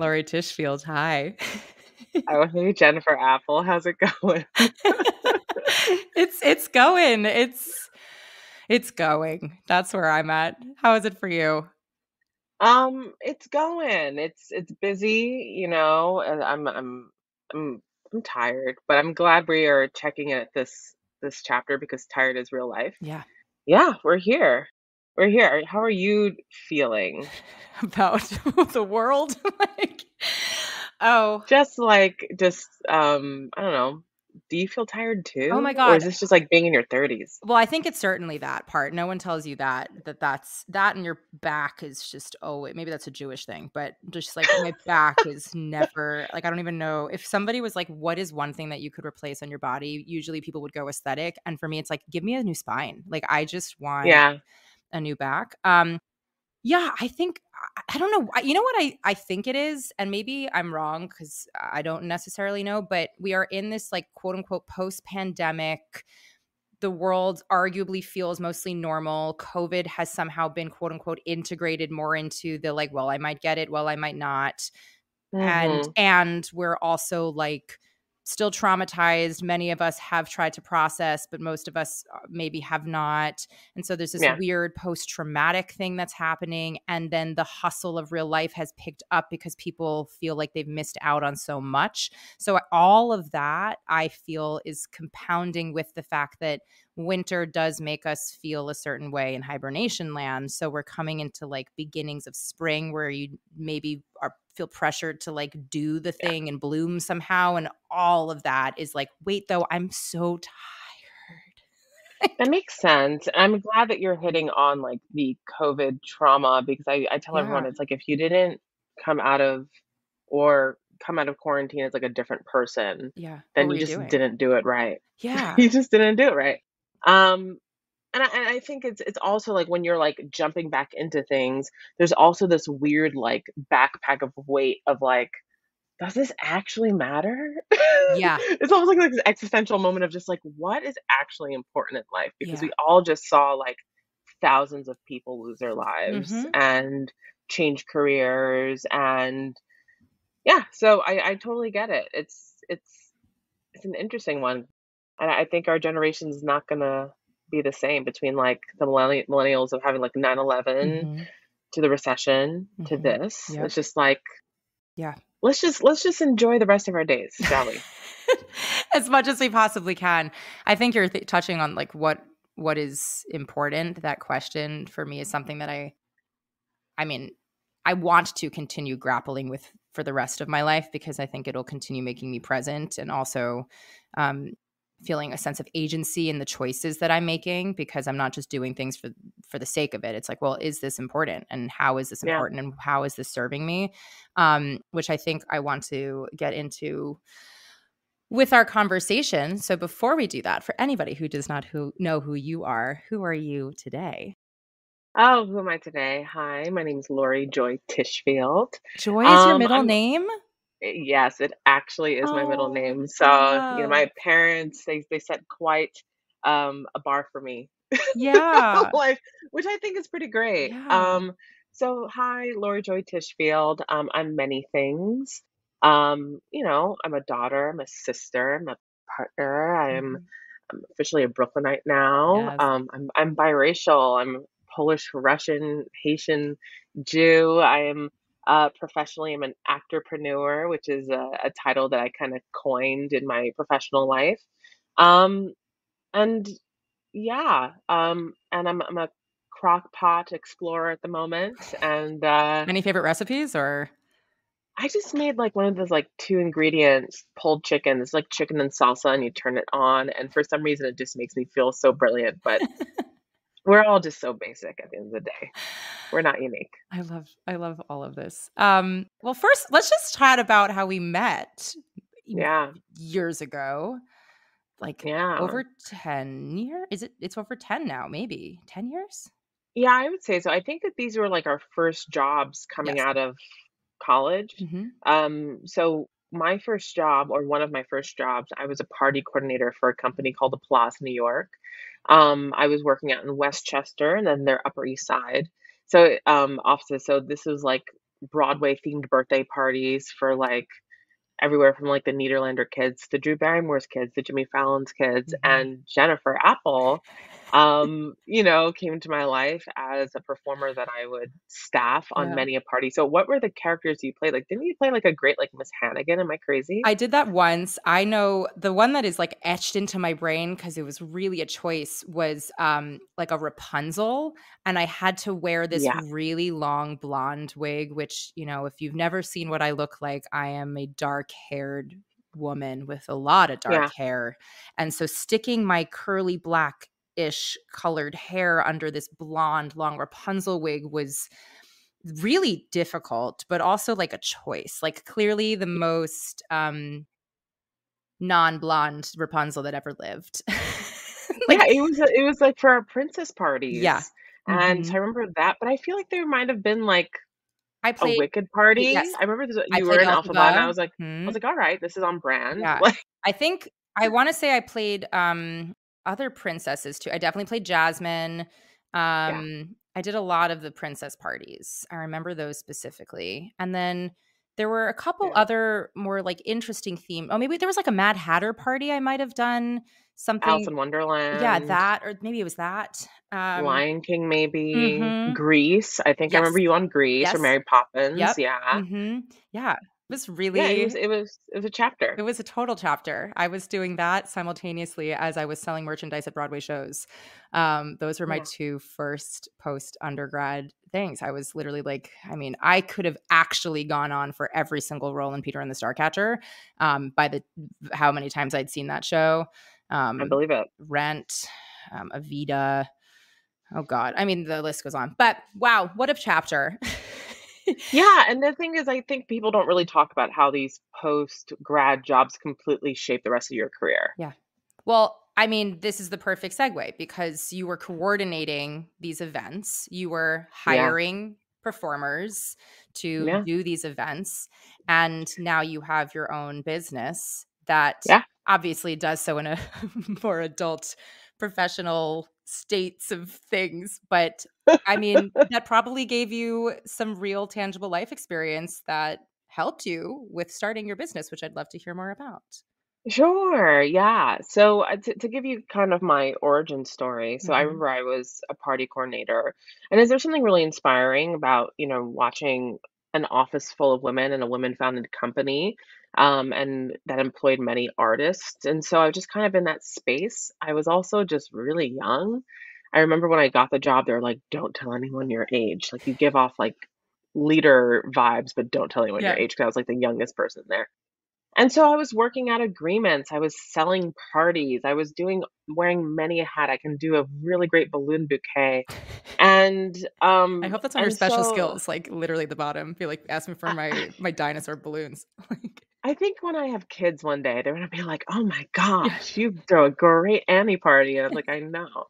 Lori Tishfield. Hi. Oh, hey Jennifer Apple, how's it going? it's it's going. It's it's going. That's where I'm at. How is it for you? Um, it's going. It's it's busy, you know, and I'm I'm I'm I'm tired, but I'm glad we are checking in at this this chapter because tired is real life. Yeah. Yeah, we're here. We're here. How are you feeling? About the world. like oh. Just like just um, I don't know. Do you feel tired too? Oh my too? Or is this just like being in your 30s? Well, I think it's certainly that part. No one tells you that that that's that and your back is just oh wait, maybe that's a Jewish thing, but just like my back is never like I don't even know if somebody was like, "What is one thing that you could replace on your body?" Usually people would go aesthetic, and for me, it's like, "Give me a new spine." Like I just want Yeah. A new back. Um, yeah, I think I don't know. You know what I I think it is, and maybe I'm wrong because I don't necessarily know. But we are in this like quote unquote post pandemic. The world arguably feels mostly normal. COVID has somehow been quote unquote integrated more into the like, well, I might get it, well, I might not and Mhm. and we're also like still traumatized. Many of us have tried to process but most of us uh, maybe have not. And so there's this Yeah. weird post traumatic thing that's happening and then the hustle of real life has picked up because people feel like they've missed out on so much. So all of that i feel is compounding with the fact that winter does make us feel a certain way in hibernation land so we're coming into like beginnings of spring where you maybe are feel pressured to like do the Yeah. thing and bloom somehow and all of that is like wait though i'm so tired That makes sense. I'm glad that you're hitting on like the COVID trauma because I, I tell everyone it's like if you didn't come out of or come out of quarantine as like a different person, yeah then you you just doing didn't do it right. yeah You just didn't do it right. Um, and I, and I think it's it's also like when you're like jumping back into things, there's also this weird like backpack of weight of like, does this actually matter? yeah it's almost like, like this existential moment of just like, what is actually important in life? Because yeah we all just saw like thousands of people lose their lives mm-hmm and change careers and yeah, so I, I totally get it. It's it's it's an interesting one. And I think our generation is not gonna be the same between like the millenni- millennials of having like nine eleven mm-hmm. to the recession to mm-hmm. this. yep. It's just like yeah. let's just let's just enjoy the rest of our days, shall we? as much as we possibly can. I think you're th- touching on like what what is important. That question for me is something that i I mean, I want to continue grappling with for the rest of my life because I think it'll continue making me present and also um, feeling a sense of agency in the choices that I'm making because I'm not just doing things for for the sake of it. It's like, well, is this important and how is this Yeah. important and how is this serving me? Um, which I think I want to get into with our conversation. So before we do that, for anybody who does not who know who you are, who are you today? Oh, who am I today? Hi, my name is Lori Joy Tishfield. Joy is your Um, middle I'm name? Yes, it actually is my middle Oh, name. So, you know, my parents they they set quite um a bar for me Yeah. life, which I think is pretty great. Yeah. Um, so hi, Lori Joy Tishfield. Um, I'm many things. Um, you know, I'm a daughter, I'm a sister, I'm a partner, I'm Mhm. I'm officially a Brooklynite now. Yes. Um, I'm I'm biracial. I'm Polish, Russian, Haitian, Jew. I am uh, professionally I'm an actorpreneur, which is a, a title that I kind of coined in my professional life. Um, and yeah, um, and I'm I'm a crock pot explorer at the moment, and uh, Any favorite recipes or I just made like one of those like two ingredients pulled chicken. It's like chicken and salsa, and you turn it on, and for some reason it just makes me feel so brilliant. But we're all just so basic at the end of the day. We're not unique. I love I love all of this. Um, well, first, let's just chat about how we met Yeah, years ago. Like yeah, over 10 years? Is it it's over 10 now, maybe. 10 years? yeah. I would say so. I think that these were like our first jobs coming Yes. out of college. hmm Um, so my first job, or one of my first jobs, I was a party coordinator for a company called Applause New York. Um, I was working out in Westchester and then their Upper East Side. So um, offices. So this was like Broadway themed birthday parties for, like, everywhere from, like, the Nederlander kids to Drew Barrymore's kids to Jimmy Fallon's kids, Mhm. and Jennifer Apple, um, you know, came into my life as a performer that I would staff on Yeah. many a party. So what were the characters you played? Like, didn't you play, like, a great, like, Miss Hannigan? Am I crazy? I did that once. I know the one that is, like, etched into my brain because it was really a choice was, um, like a Rapunzel, and I had to wear this Yeah. really long blonde wig, which, you know, if you've never seen what I look like, I am a dark-haired woman with a lot of dark hair, and so sticking my curly black-ish colored hair under this blonde, long Rapunzel wig was really difficult, but also, like, a choice. Like, clearly the most, um non-blonde Rapunzel that ever lived. Yeah, it was, it was, like, for our princess parties. Yeah. and so I remember that, but I feel like there might have been, like, I played Wicked party. yes. I remember this I you were in Elphaba, and I was like I was Mhm. like, "Alright, this is on brand." Yeah. Like I think I wanna say I played, um, other princesses too. I definitely played Jasmine. Yeah. Um, I did a lot of the princess parties. I remember those specifically, and then there were a couple Yeah. other more, like, interesting theme oh, maybe there was, like, a Mad Hatter party I might have done something. Alice in Wonderland. Yeah, that, or maybe it was that. Um Lion King, maybe. Mhm. Grease. I think I remember you on Grease or Mary Poppins. Yep. Yeah. Mhm. Yeah. It was Yeah, it was really it was it was a chapter. it was a total chapter. I was doing that simultaneously as I was selling merchandise at Broadway shows. Um, those were my Yeah. 2 first post-undergrad things. I was literally like I mean, I could have actually gone on for every single role in Peter and the Starcatcher, um, by the how many times I'd seen that show. I Um, believe it. Rent, um, Evita. Oh god. I mean, the list goes on, but wow, what a chapter. Yeah, and the thing is, I think people don't really talk about how these post-grad jobs completely shape the rest of your career. Yeah. Well, I mean, this is the perfect segue because you were coordinating these events. You were Yeah. hiring performers to Yeah. do these events, and now you have your own business that Yeah. obviously does so in a more adult professional states of things, but, I mean, that probably gave you some real tangible life experience that helped you with starting your business, which I'd love to hear more about. Sure, yeah. So, uh, to to give you kind of my origin story, so I Mhm. remember I was a party coordinator, and is there something really inspiring about, you know, watching an office full of women and a women-founded company, um, and that employed many artists, and so I've just kind of in that space. I was also just really young. I remember when I got the job, they were like, "Don't tell anyone your age." Like, you give off, like, leader vibes, but don't tell anyone your Yeah. age 'cause I was, like, the youngest person there. And so I was working out agreements, I was selling parties, I was doing wearing many a hat, I can do a really great balloon bouquet, and, I um, hope that's on your and special so skills, like, literally the bottom. Be like, "Ask me for my my dinosaur balloons." Like I think when I have kids one day, they're gonna be like, "Oh my gosh, you throw a great Annie party," and I was like, "I know."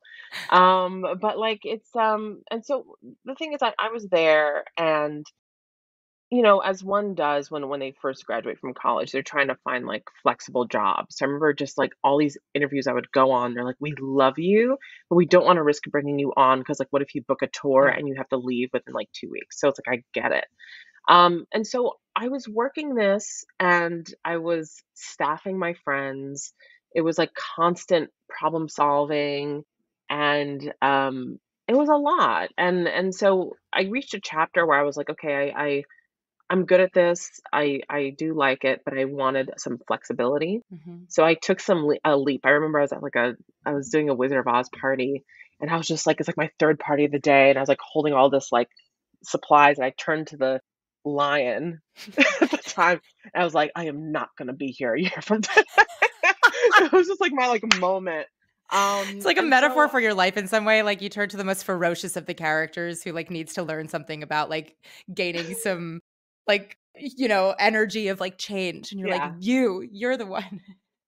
Um, but, like, it's, um and so the thing is I I was there and you know, as one does when when they first graduate from college, they're trying to find, like, flexible jobs. So I remember just, like, all these interviews I would go on, they're like, "We love you, but we don't wanna risk bringing you on because like, what if you book a tour and you have to leave within, like, 2 weeks?" So it's like, I get it. Um, and so I was working this, and I was staffing my friends. It was, like, constant problem solving, and, um, it was a lot, and and so I reached a chapter where I was like, "Okay, I I I'm good at this. I I do like it, but I wanted some flexibility." Mhm. So I took some lea a leap. I remember I was at, like, a I was doing a Wizard of Oz party, and I was just, like it's, like, my 3rd party of the day, and I was, like, holding all this, like, supplies, and I turned to the lion at the time, and I was like, "I am not gonna be here a year from today." It was just, like, my, like, moment. Um, It's like a metaphor so for your life in some way, like, you turn to the most ferocious of the characters who, like, needs to learn something about, like, gaining some, like, you know, energy of, like, change, and you're like, "You, you're the one."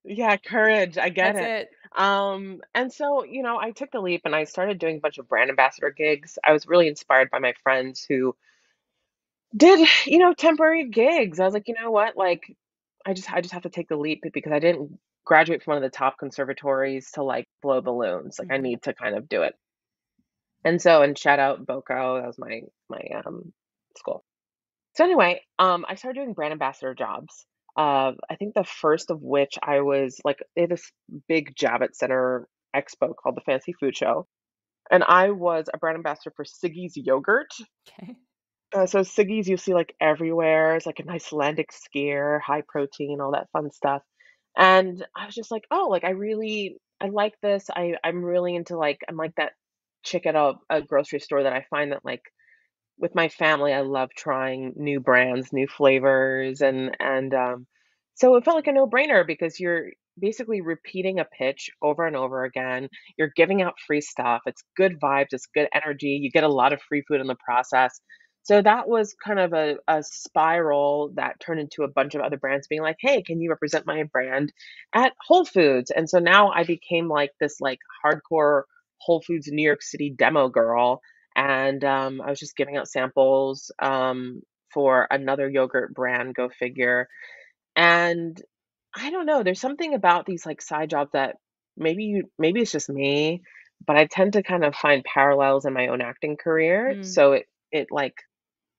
Yeah, courage, I get it. it. Um, and so, you know, I took the leap, and I started doing a bunch of brand ambassador gigs. I was really inspired by my friends who did, you know, temporary gigs. I was like, "You know what? Like, I just I just have to take the leap because I didn't graduate from one of the top conservatories to, like, blow balloons, like, I Mhm. need to kind of do it." And so and shout out BoCo, that was my my, um, school. So anyway, um, I started doing brand ambassador jobs. Uh, I think the first of which I was like, they had this big Javits Center expo called the Fancy Food Show, and I was a brand ambassador for Siggi's yogurt. Okay. Uh, so Siggi's you see like everywhere. It's like a nice Icelandic skyr, high protein, all that fun stuff. And I was just like, oh, like I really I like this. I I'm really into like I'm like that chick at a, a grocery store that I find that like with my family, I love trying new brands, new flavors, and and um, so it felt like a no-brainer because you're basically repeating a pitch over and over again. You're giving out free stuff. It's good vibes. It's good energy. You get a lot of free food in the process. So that was kind of a, a spiral that turned into a bunch of other brands being like, hey, can you represent my brand at Whole Foods? And so now I became like this like hardcore Whole Foods New York City demo girl and um, I was just giving out samples um, for another yogurt brand, go figure. And I don't know, there's something about these like side jobs that maybe you maybe it's just me, but I tend to kind of find parallels in my own acting career. Mm. So it it like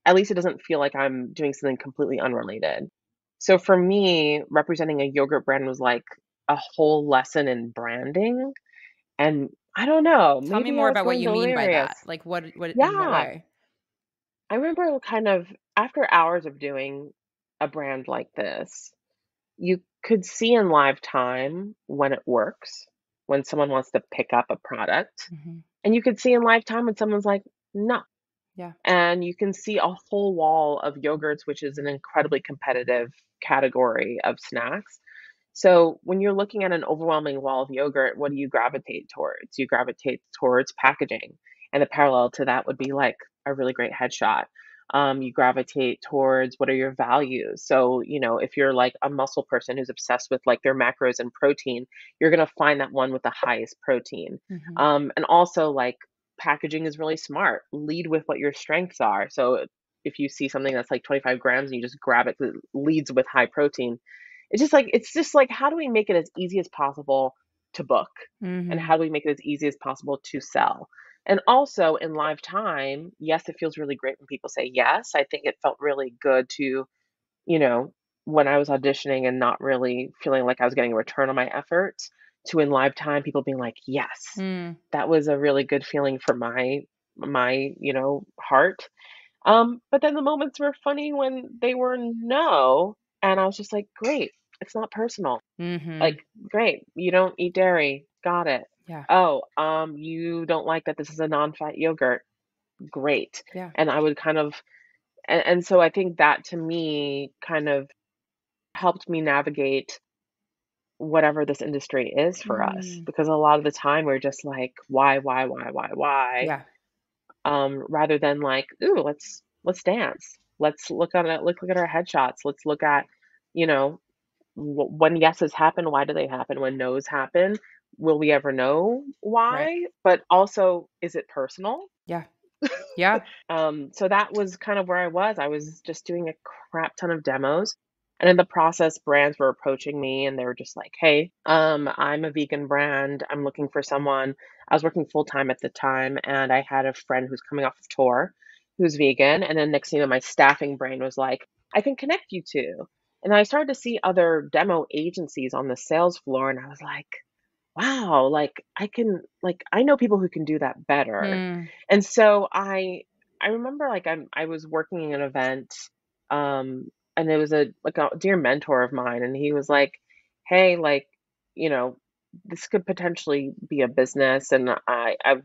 at least it doesn't feel like I'm doing something completely unrelated. So for me, representing a yogurt brand was like a whole lesson in branding and I don't know. Tell me more about what you mean by that. Like what what Yeah. I remember kind of after hours of doing a brand like this, you could see in live time when it works, when someone wants to pick up a product, hmm and you could see in live time when someone's like, no. Yeah. And you can see a whole wall of yogurts, which is an incredibly competitive category of snacks. So when you're looking at an overwhelming wall of yogurt, what do you gravitate towards? You gravitate towards packaging. And the parallel to that would be like a really great headshot. Um, you gravitate towards what are your values. So, you know, if you're like a muscle person who's obsessed with like their macros and protein, you're going to find that one with the highest protein. hmm Um, and also, like, packaging is really smart. Lead with what your strengths are. So, if you see something that's like 25 grams and you just grab it that leads with high protein, it's just like it's just like how do we make it as easy as possible to book and hmm how do we make it as easy as possible to sell? And also in live time, yes, it feels really great when people say yes. I think it felt really good to, you know, when I was auditioning and not really feeling like I was getting a return on my efforts, to in live time people being like, "Yes." Mm. That was a really good feeling for my my, you know, heart. Um, but then the moments were funny when they were no, and I was just like, "Great. It's not personal." hmm Like, "Great. You don't eat dairy. Got it. Yeah. Oh, um, you don't like that this is a non-fat yogurt. Great." Yeah. And I would kind of and, and so I think that to me kind of helped me navigate whatever this industry is for us Mm. because a lot of the time we're just like why why why why why Yeah. um rather than like ooh let's let's dance let's look at it look look at our headshots let's look at you know wh- when yeses happen why do they happen when nos happen will we ever know Right. why but also is it personal Yeah. Yeah. um, so that was kind of where I was. I was just doing a crap ton of demos. And in the process, brands were approaching me and they were just like, hey, um, I'm a vegan brand. I'm looking for someone. I was working full time at the time and I had a friend who's coming off of tour who's vegan. And then next thing you know, my staffing brain was like, I can connect you to. And I started to see other demo agencies on the sales floor and I was like, wow, like I can, like, I know people who can do that better. Mm. And so I I remember like I'm I was working in an event um and it was a like a dear mentor of mine and he was like, "Hey, like, you know, this could potentially be a business and I I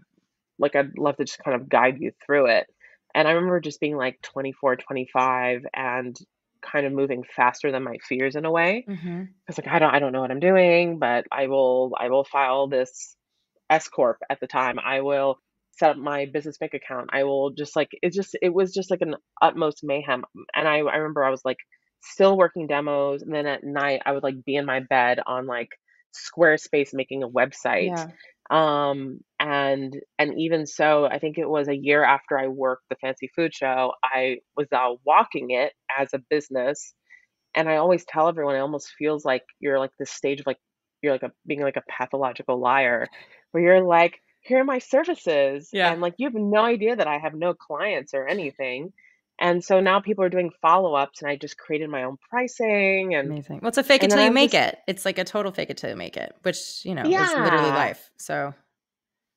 like I'd love to just kind of guide you through it." And I remember just being like 24, 25 and kind of moving faster than my fears in a way. hmm I was like, I don't I don't know what I'm doing, but I will I will file this S corp at the time. I will set up my business bank account. I will just like it just it was just like an utmost mayhem. And I I remember I was like still working demos and then at night I would like be in my bed on like Squarespace making a website. Yeah. Um and and even so, I think it was a year after I worked the fancy food show, I was uh, walking it as a business and I always tell everyone it almost feels like you're like this stage of like you're like a being like a pathological liar where you're like, here are my services Yeah. and like you have no idea that I have no clients or anything. And so now people are doing follow-ups and I just created my own pricing and Amazing. Well, it's a fake it till you I'm make just it. It's like a total fake it till you make it, which, you know, is literally life. So,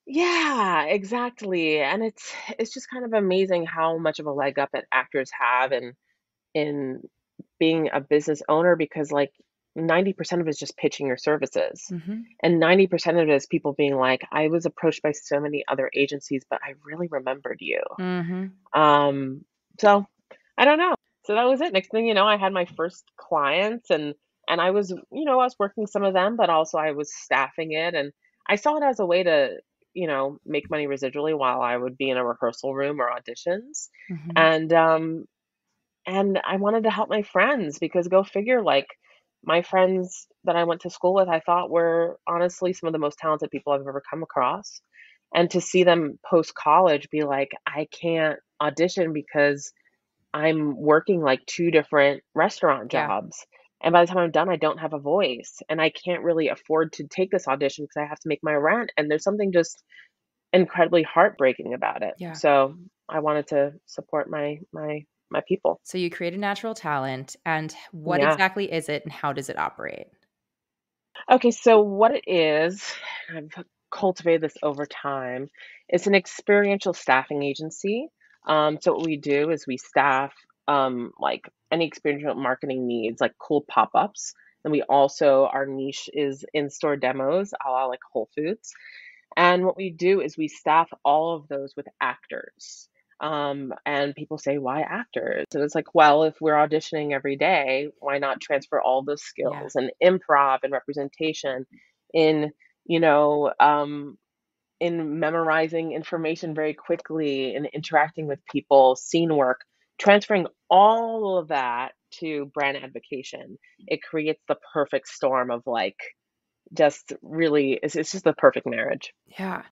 Yeah, exactly. And it's it's just kind of amazing how much of a leg up that actors have in in being a business owner because like 90% of it is just pitching your services. mhm, And 90% of it is people being like, I was approached by so many other agencies, but I really remembered you. mhm. Um, so I don't know. So that was it. Next thing you know, I had my first clients and and I was, you know, I was working some of them, but also I was staffing it and I saw it as a way to, you know, make money residually while I would be in a rehearsal room or auditions. Mhm. And um and I wanted to help my friends because go figure like my friends that I went to school with, I thought were honestly some of the most talented people I've ever come across. And to see them post college be like, I can't audition because I'm working like 2 different restaurant Yeah. jobs, and by the time I'm done, I don't have a voice, and I can't really afford to take this audition because I have to make my rent, and there's something just incredibly heartbreaking about it. Yeah. So, I wanted to support my my my people. So you created natural talent and what Yeah. exactly is it and how does it operate? Okay, so what it is, I've cultivated this over time, it's an experiential staffing agency. Um, so what we do is we staff um, like any experiential marketing needs, like cool pop-ups. And we also, our niche is in-store demos, a la like Whole Foods. And what we do is we staff all of those with actors. Um, and people say, why actors? And it's like, well, if we're auditioning every day, why not transfer all those Yeah. skills and improv and representation in, you know, um, in memorizing information very quickly and interacting with people, scene work, transferring all of that to brand advocation. It creates the perfect storm of like just really it's, it's just the perfect marriage. Yeah.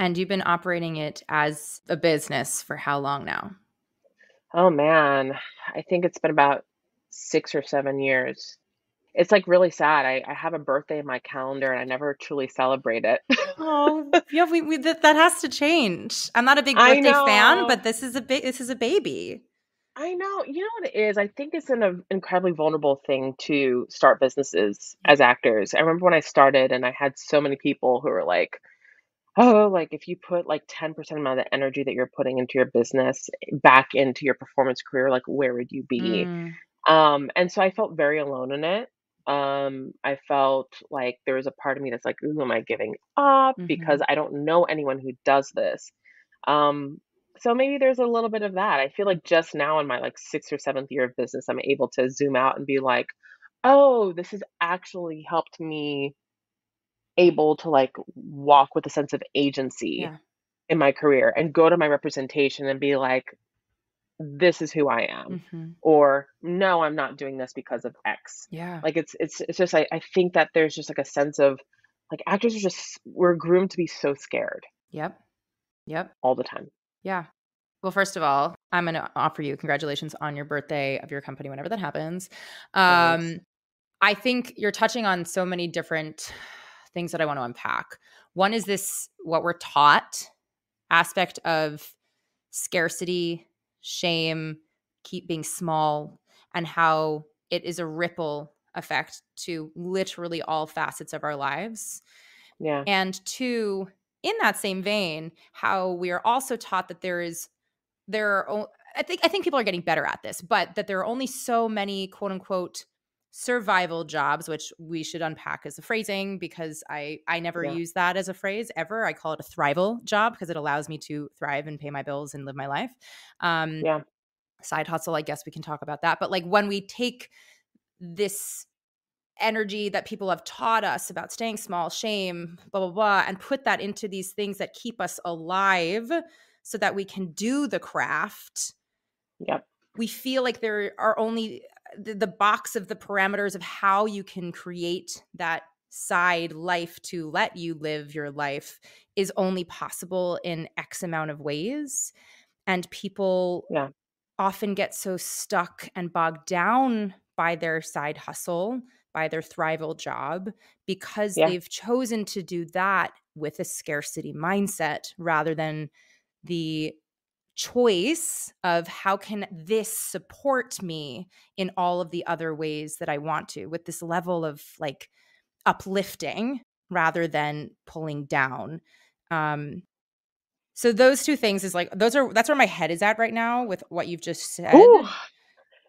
And you've been operating it as a business for how long now? Oh man, I think it's been about six or seven years. It's like really sad. I, I have a birthday in my calendar and I never truly celebrate it. Oh, yeah, we, we that, that has to change. I'm not a big birthday fan, but this is a big this is a baby. I know. You know what it is? I think it's an uh, incredibly vulnerable thing to start businesses as actors. I remember when I started and I had so many people who were like, oh, like if you put like 10% amount of the energy that you're putting into your business back into your performance career, like where would you be? Mm, Um, and so I felt very alone in it. Um, I felt like there was a part of me that's like, ooh, am I giving up? Because mhm. I don't know anyone who does this. Um, so maybe there's a little bit of that. I feel like just now in my like sixth or seventh year of business, I'm able to zoom out and be like, oh, this has actually helped me able to like walk with a sense of agency Yeah. in my career and go to my representation and be like, this is who I am. hmm Or no, I'm not doing this because of X. Yeah. Like it's it's it's just I, I think that there's just like a sense of like actors are just we're groomed to be so scared Yep. Yep. all the time. Yeah. Well, first of all, I'm going to offer you congratulations on your birthday of your company whenever that happens. Um, I think you're touching on so many different things that I want to unpack. One is this what we're taught aspect of scarcity, shame, keep being small, and how it is a ripple effect to literally all facets of our lives. Yeah. And two, in that same vein, how we are also taught that there is there are I think I think people are getting better at this, but that there are only so many quote unquote survival jobs, which we should unpack as a phrasing because I I never Yeah. use that as a phrase ever. I call it a thrival job because it allows me to thrive and pay my bills and live my life. Um, Yeah. side hustle, I guess we can talk about that. But like when we take this energy that people have taught us about staying small, shame, blah, blah, blah, and put that into these things that keep us alive so that we can do the craft, Yep. we feel like there are only the, the box of the parameters of how you can create that side life to let you live your life is only possible in X amount of ways. And people Yeah. often get so stuck and bogged down by their side hustle, by their thrival job, because Yeah. they've chosen to do that with a scarcity mindset rather than the choice of how can this support me in all of the other ways that I want to with this level of like uplifting rather than pulling down. Um so those two things is like those are that's where my head is at right now with what you've just said. Ooh,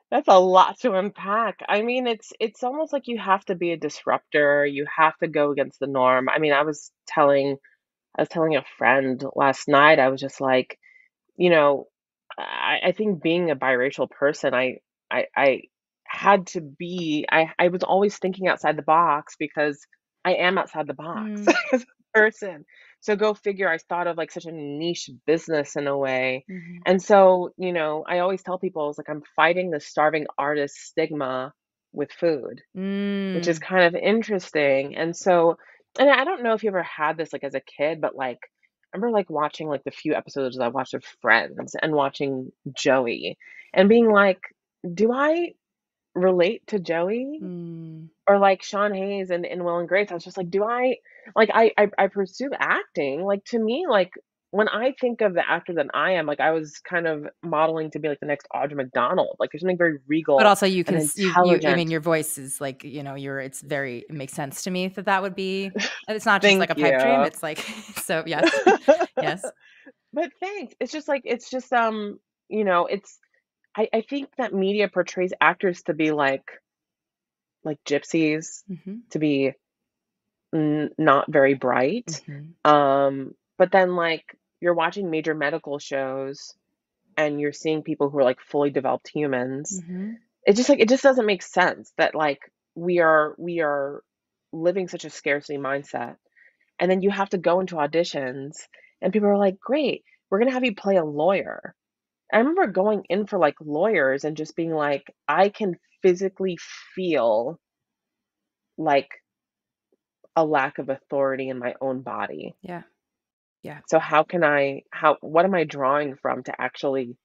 that's a lot to unpack. I mean, it's it's almost like you have to be a disruptor. You have to go against the norm. I mean, I was telling I was telling a friend last night, I was just like, you know, I, I think being a biracial person, I I I had to be I, I was always thinking outside the box because I am outside the box Mm. as a person. So go figure, I thought of like such a niche business in a way. Mhm. And so, you know, I always tell people it's like I'm fighting the starving artist stigma with food, which is Mm. kind of interesting. And so, and I don't know if you ever had this like as a kid, but like I remember like watching like the few episodes I watched of Friends and watching Joey and being like, do I relate to Joey? Mm. Or like Sean Hayes and in Will and Grace, I was just like, do I like I, I I pursue acting? Like to me, like when I think of the actor that I am, like I was kind of modeling to be like the next Audra McDonald. Like there's something very regal, But also you can you, you I mean your voice is like, you know, you're it's very it makes sense to me that that would be it's not just like a pipe dream, it's like so yes. Yes. But thanks. It's just like it's just um, you know, it's I, I think that media portrays actors to be like like gypsies, Mhm. to be n- not very bright. Mhm. Um, but then like you're watching major medical shows and you're seeing people who are like fully developed humans. Mhm. It just like it just doesn't make sense that like we are we are living such a scarcity mindset. And then you have to go into auditions and people are like, "Great, we're going to have you play a lawyer." I remember going in for like lawyers and just being like, I can physically feel like a lack of authority in my own body. Yeah. Yeah. So how can I how what am I drawing from to actually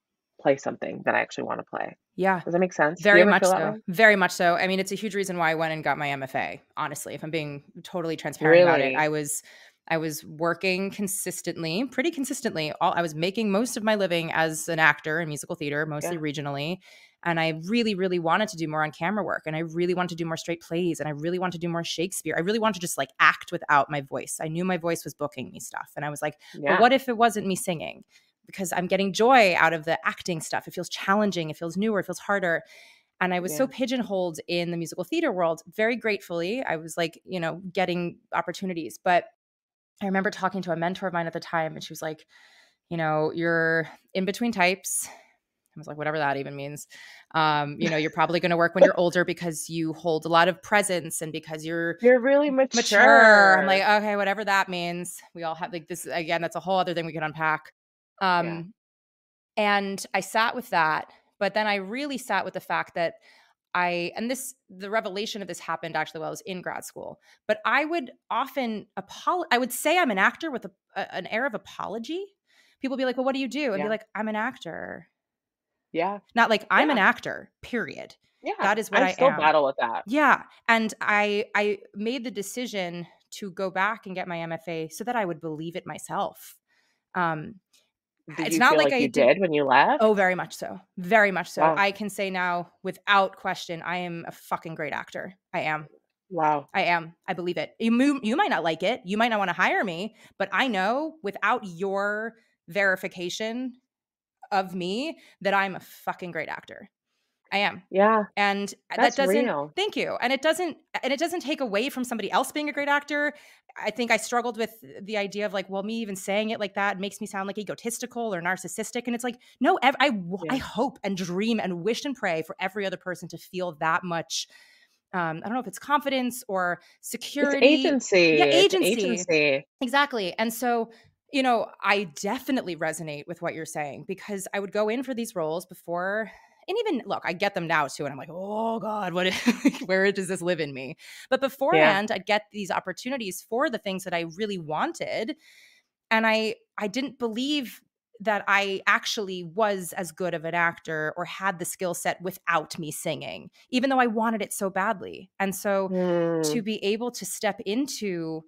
play something that I actually want to play? Yeah. Does that make sense? Very much so. Very much so. I mean, it's a huge reason why I went and got my MFA, honestly. If I'm being totally transparent about it. I was I was working consistently, pretty consistently. All I was making most of my living as an actor in musical theater, mostly Yeah. regionally. And I really, really wanted to do more on camera work. And I really wanted to do more straight plays. And I really wanted to do more Shakespeare. I really wanted to just like act without my voice. I knew my voice was booking me stuff. And I was like, but what if it wasn't me singing? Because I'm getting joy out of the acting stuff. It feels challenging, it feels newer, it feels harder. And I was so pigeonholed in the musical theater world. Very gratefully, I was like, you know, getting opportunities. But I remember talking to a mentor of mine at the time, and she was like, you know, you're in between types. I was like, whatever that even means. Um, you know, you're probably going to work when you're older because you hold a lot of presence and because you're You're really mature. mature. I'm like, okay, whatever that means. We all have like this again, that's a whole other thing we could unpack. Um and I sat with that, but then I really sat with the fact that I and this the revelation of this happened actually while I was in grad school. But I would often apol I would say I'm an actor with a, a- an air of apology. People would be like, "Well, what do you do?" And Yeah. be like, "I'm an actor." Yeah. Not like I'm an actor. Period. Yeah. That is what I still am. battle with that. Yeah, and I I made the decision to go back and get my MFA so that I would believe it myself. Um, Did it's you not feel like like, I you did- did when you left? oh, very much so, very much so. Wow. I can say now without question, I am a fucking great actor. I am. wow. I am. I believe it. You you might not like it. You might not want to hire me, but I know without your verification of me that I'm a fucking great actor. I am. Yeah. and That's that doesn't real. thank you and it doesn't and it doesn't take away from somebody else being a great actor i think i struggled with the idea of like well me even saying it like that makes me sound like egotistical or narcissistic and it's like no I, I Yeah. hope and dream and wish and pray for every other person to feel that much um, i don't know if it's confidence or It's security agency. Yeah, It's agency. agency. Exactly. And so, you know, I definitely resonate with what you're saying because I would go in for these roles before and even look, I get them now too and I'm like, "Oh god, what where does this live in me?" But beforehand, I'd get these opportunities for the things that I really wanted and I I didn't believe that I actually was as good of an actor or had the skill set without me singing, even though I wanted it so badly. And so Mm. to be able to step into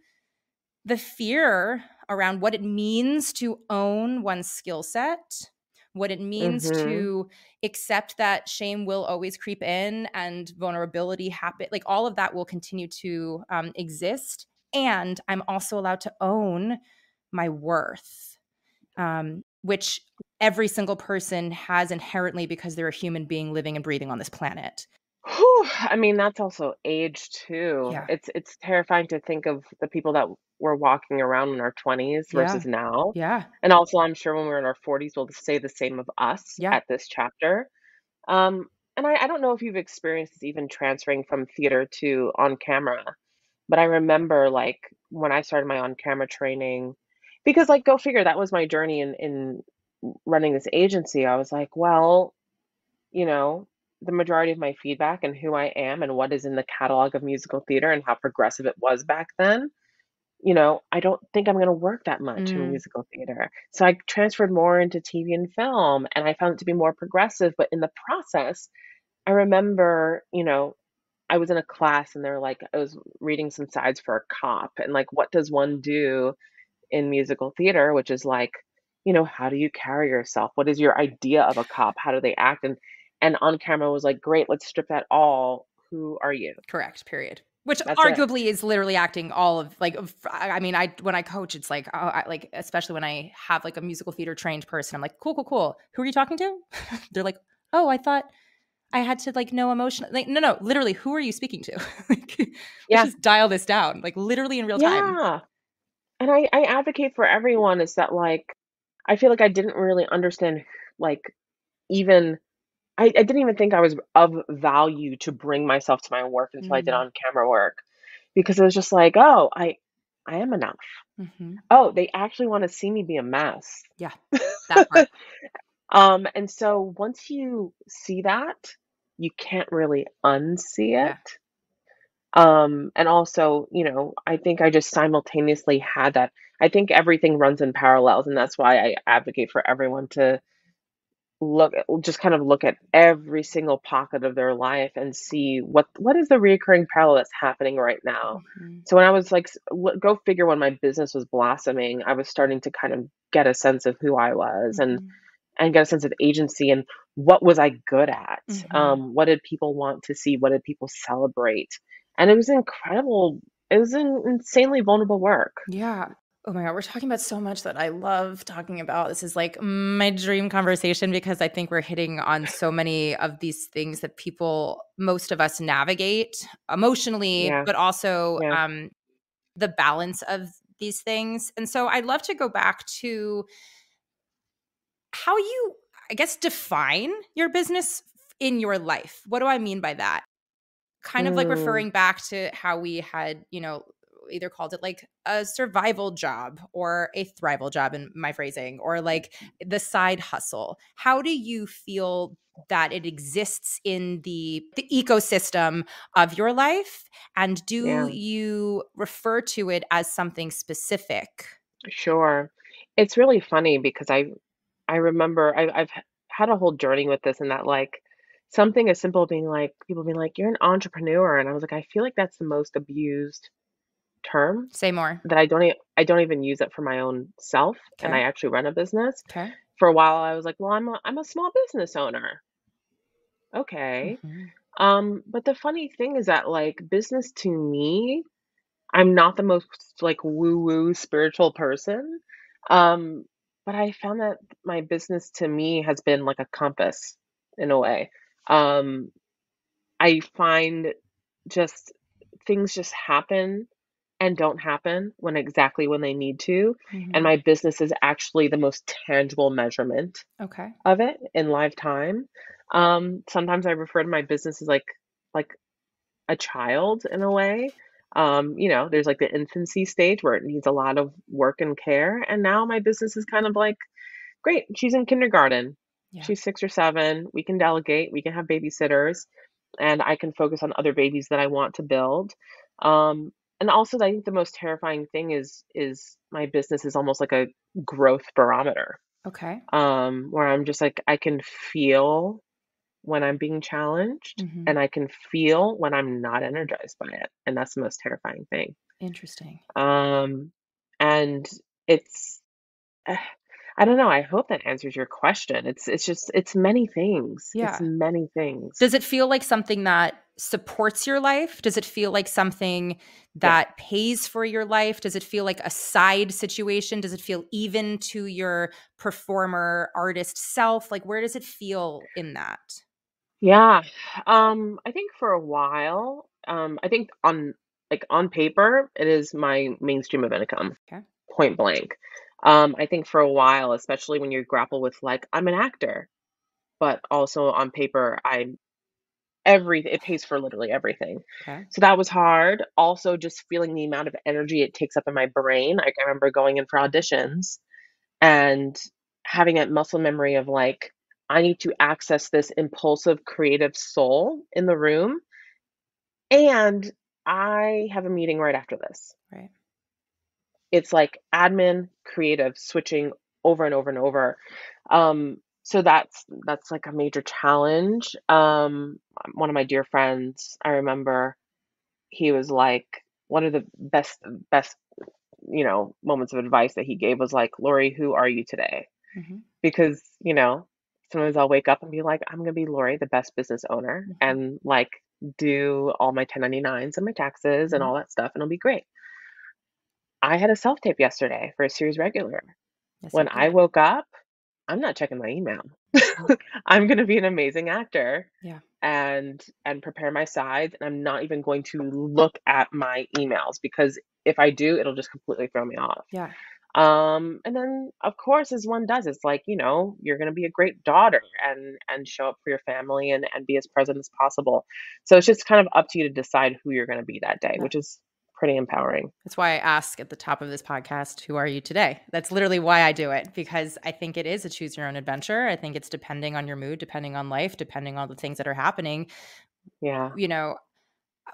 the fear around what it means to own one's skill set, what it means Mhm. to accept that shame will always creep in and vulnerability happen like all of that will continue to um, exist and i'm also allowed to own my worth um, which every single person has inherently because they're a human being living and breathing on this planet Whew, I mean, that's also age too. yeah It's it's terrifying to think of the people that were walking around in our 20s yeah versus now. yeah And also, I'm sure when we're in our 40s, we'll say the same of us yeah at this chapter. Um, and I, I don't know if you've experienced this even transferring from theater to on camera, but I remember like when I started my on camera training, because like go figure, that was my journey in in running this agency. I was like, well, you know, the majority of my feedback and who I am and what is in the catalog of musical theater and how progressive it was back then, you know, I don't think I'm going to work that much in Mm, musical theater. So I transferred more into TV and film and I found it to be more progressive. But in the process, I remember, you know, I was in a class and they're like, I was reading some sides for a cop and like, what does one do in musical theater, which is like, you know, how do you carry yourself? What is your idea of a cop? How do they act? And and on camera was like, great, let's strip that all. Who are you? correct period which That's arguably is literally acting all of like i I mean i when i coach it's like oh, I, like especially when i have like a musical theater trained person i'm like cool cool cool who are you talking to they're like oh i thought i had to like no emotion like no no literally who are you speaking to like Yeah. just dial this down like literally in real time Yeah. And I, I advocate for everyone is that like I feel like I didn't really understand like even I, I didn't even think I was of value to bring myself to my work until I did mm, on camera work because it was just like, oh, I I am enough. hmm Oh, they actually want to see me be a mess. yeah that part Um, and so once you see that, you can't really unsee yeah it. Um, and also, you know, I think I just simultaneously had that. I think everything runs in parallels, and that's why I advocate for everyone to look just kind of look at every single pocket of their life and see what what is the reoccurring parallel that's happening right now. hmm So when I was like, s- l- go figure, when my business was blossoming, I was starting to kind of get a sense of who I was and hmm and get a sense of agency and what was I good at? hmm Um, what did people want to see? What did people celebrate? And it was incredible. It was an insanely vulnerable work. Yeah. Oh my God, we're talking about so much that I love talking about. This is like my dream conversation because I think we're hitting on so many of these things that people, most of us navigate emotionally, Yeah, but also yeah. um, the balance of these things. And so I'd love to go back to how you, I guess, define your business in your life. What do I mean by that? kind of like Mm, referring back to how we had, you know, either called it like a survival job or a thrival job in my phrasing, or like mm-hmm. the side hustle. How do you feel that it exists in the the ecosystem of your life? And do yeah, you refer to it as something specific? sure. It's really funny because I I remember I, I've had a whole journey with this and that like something as simple being like people being like you're an entrepreneur and I was like I feel like that's the most abused term Say more. that I don't e- I don't even use it for my own self and I actually run a business. Okay. For a while I was like, well, I'm a I'm a small business owner. Okay. hmm Um, but the funny thing is that like business to me, I'm not the most like woo-woo spiritual person. Um, but I found that my business to me has been like a compass in a way. Um, I find just things just happen and don't happen when exactly when they need to. And hmm my business is actually the most tangible measurement Okay. of it in live time. Um, sometimes I refer to my business as like like a child in a way. Um, you know, there's like the infancy stage where it needs a lot of work and care. And now my business is kind of like, great, she's in kindergarten. Yeah. She's six or seven. We can delegate, we can have babysitters, and I can focus on other babies that I want to build. Um, and also I think the most terrifying thing is is my business is almost like a growth barometer. Okay. Um, where I'm just like I can feel when I'm being challenged, hmm and I can feel when I'm not energized by it, and that's the most terrifying thing. Interesting. Um, and it's eh, I don't know, I hope that answers your question. It's it's just it's many things. It's Yeah. many things. Does it feel like something that supports your life? Does it feel like something Yeah. that pays for your life? Does it feel like a side situation? Does it feel even to your performer artist self? Like where does it feel in that? Yeah. Um, I think for a while, um, I think on like on paper, it is my mainstream of income, Okay. point blank. Um, I think for a while, especially when you grapple with like, I'm an actor, but also on paper, I'm every it pays for literally everything. Okay. So that was hard. Also, just feeling the amount of energy it takes up in my brain. Like I remember going in for auditions and having that muscle memory of like, I need to access this impulsive creative soul in the room. And I have a meeting right after this. Right. It's like admin, creative, switching over and over and over. Um, so that's that's like a major challenge. Um, one of my dear friends, I remember he was like one of the best best you know moments of advice that he gave was like, Lori, who are you today? Mhm. because you know sometimes I'll wake up and be like, I'm gonna be Lori, the best business owner, Mhm. and like do all my 1099s and my taxes and Mhm. all that stuff, and it'll be great. I had a self tape yesterday for a series regular. Yes, When I woke up, I'm not checking my email. I'm gonna be an amazing actor Yeah. and and prepare my sides, and I'm not even going to look at my emails because if I do, it'll just completely throw me off. Yeah. Um, and then of course, as one does, it's like, you know, you're gonna be a great daughter and and show up for your family and and be as present as possible. So it's just kind of up to you to decide who you're gonna be that day, Yeah. which is pretty empowering. That's why I ask at the top of this podcast, who are you today? That's literally why I do it because I think it is a choose your own adventure. I think it's depending on your mood, depending on life, depending on the things that are happening. Yeah. You know,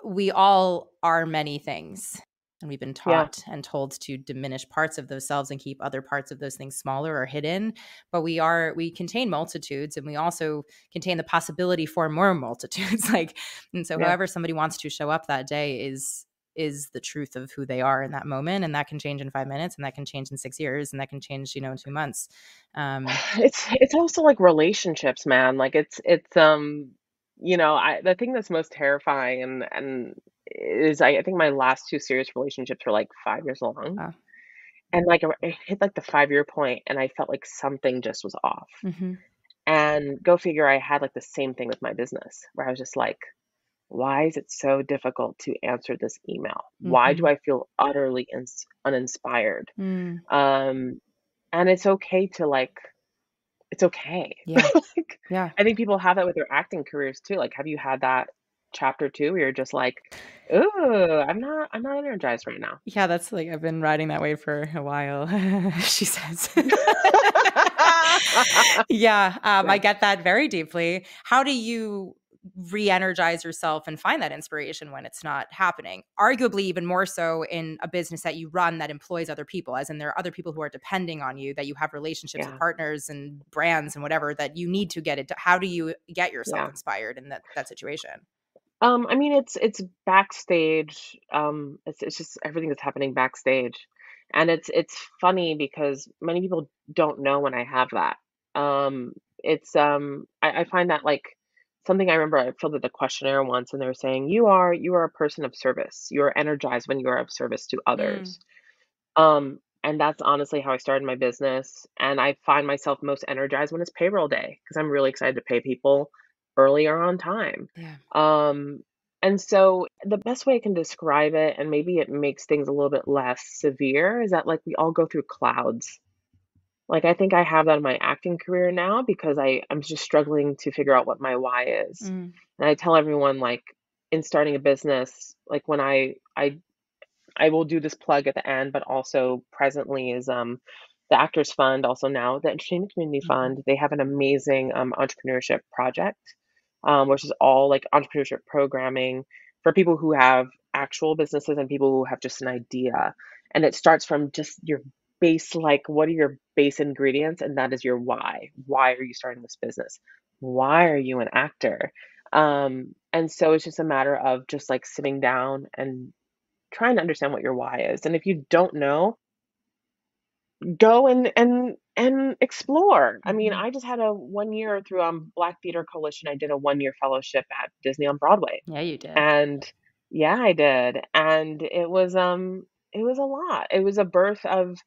we all are many things. And we've been Yeah. taught and told to diminish parts of those selves and keep other parts of those things smaller or hidden. But we are, we contain multitudes and we also contain the possibility for more multitudes. like, and so Yeah. however somebody wants to show up that day is is the truth of who they are in that moment and that can change in five minutes and that can change in six years and that can change you know in two months um It's it's also like relationships, man. Like it's it's um you know, I the thing that's most terrifying and and is I, I think my last two serious relationships were like five years long. Wow. And like it hit like the five year point and I felt like something just was off. mhm, And go figure, I had like the same thing with my business where I was just like, why is it so difficult to answer this email? Why do mhm, I feel utterly ins- uninspired? mm, Um, and it's okay to like, it's okay. yeah like, yeah I think people have that with their acting careers too. Like, have you had that chapter too where you're just like, ooh, I'm not, I'm not energized right now. yeah that's like i've been riding that wave for a while she says yeah um i get that very deeply how do you re-energize yourself and find that inspiration when it's not happening arguably even more so in a business that you run that employs other people as in there are other people who are depending on you that you have relationships with partners and brands and whatever that you need to get it to, how do you get yourself Yeah. inspired in that that situation Um, I mean, it's it's backstage. Um, it's it's just everything that's happening backstage, and it's it's funny because many people don't know when I have that. Um, it's um, I, I find that like something I remember I filled out a questionnaire once, and they were saying you are you are a person of service. You are energized when you are of service to mm, others. Um, and that's honestly how I started my business. And I find myself most energized when it's payroll day because I'm really excited to pay people earlier on time. yeah Um, and so the best way I can describe it, and maybe it makes things a little bit less severe, is that like we all go through clouds. Like I think I have that in my acting career now because I I'm just struggling to figure out what my why is. mm, And I tell everyone like in starting a business, like when I I I will do this plug at the end, but also presently is um the Actors Fund, also now the Entertainment Community mhm, Fund. They have an amazing um, entrepreneurship project, um, which is all like entrepreneurship programming for people who have actual businesses and people who have just an idea. And it starts from just your base, like what are your base ingredients, and that is your why. Why are you starting this business? Why are you an actor? Um, and so it's just a matter of just like sitting down and trying to understand what your why is. And if you don't know, go and and and explore. I mean, Mhm. I just had a one year through um Black Theater Coalition. I did a one year fellowship at Disney on Broadway, Yeah, you did. and yeah, I did, and it was um it was a lot. It was a birth of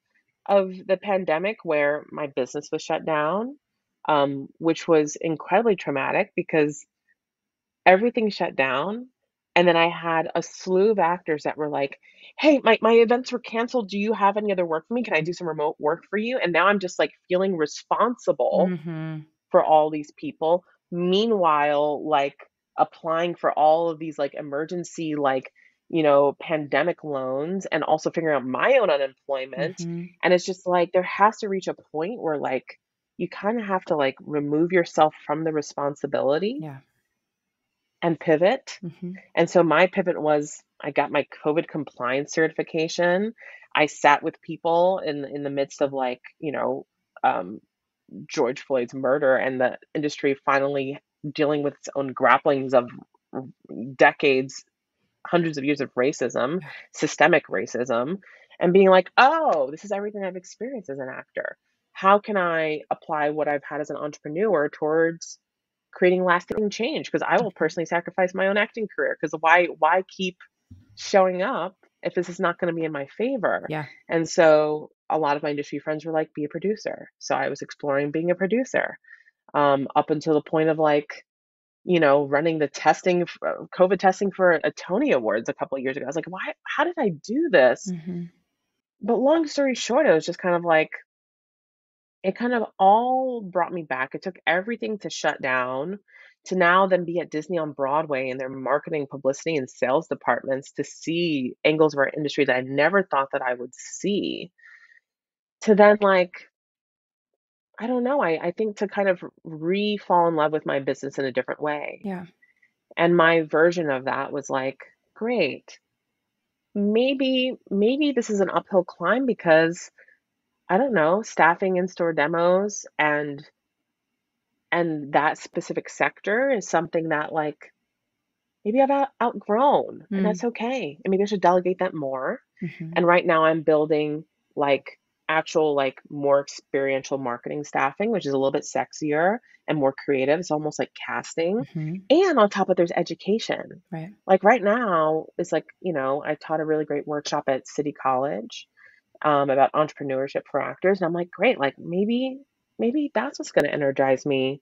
of the pandemic where my business was shut down, um, which was incredibly traumatic because everything shut down. And then I had a slew of actors that were like, "Hey, my my events were canceled. Do you have any other work for me? Can I do some remote work for you?" And now I'm just like feeling responsible Mhm. for all these people. Meanwhile, like applying for all of these like emergency like, you know, pandemic loans and also figuring out my own unemployment. Mhm. And it's just like there has to reach a point where like you kind of have to like remove yourself from the responsibility Yeah. and pivot. Mhm. And so my pivot was I got my COVID compliance certification. I sat with people in in the midst of like, you know, um, George Floyd's murder and the industry finally dealing with its own grapplings of decades, hundreds of years of racism, systemic racism, and being like, oh, this is everything I've experienced as an actor. How can I apply what I've had as an entrepreneur towards creating lasting change? Because I will Mhm. personally sacrifice my own acting career. Because why why keep showing up if this is not going to be in my favor? Yeah. And so a lot of my industry friends were like, be a producer. So I was exploring being a producer um, up until the point of like, you know, running the testing, uh, COVID testing for a Tony Awards a couple of years ago. I was like, why? How did I do this? Mhm. But long story short, it was just kind of like, it kind of all brought me back. It took everything to shut down to now then be at Disney on Broadway in their marketing, publicity, and sales departments to see angles of our industry that I never thought that I would see. To then like, I don't know, I, I think to kind of re fall in love with my business in a different way. Yeah. And my version of that was like, great, maybe, maybe this is an uphill climb because I don't know, staffing in-store demos and and that specific sector is something that like maybe I've out, outgrown and Mm. that's okay. And maybe I should delegate that more. Mhm. And right now I'm building like actual like more experiential marketing staffing, which is a little bit sexier and more creative. It's almost like casting. Mhm. And on top of there's education. Right. Like right now, it's like, you know, I taught a really great workshop at City College um, about entrepreneurship for actors. And I'm like, great, like maybe, maybe that's what's going to energize me.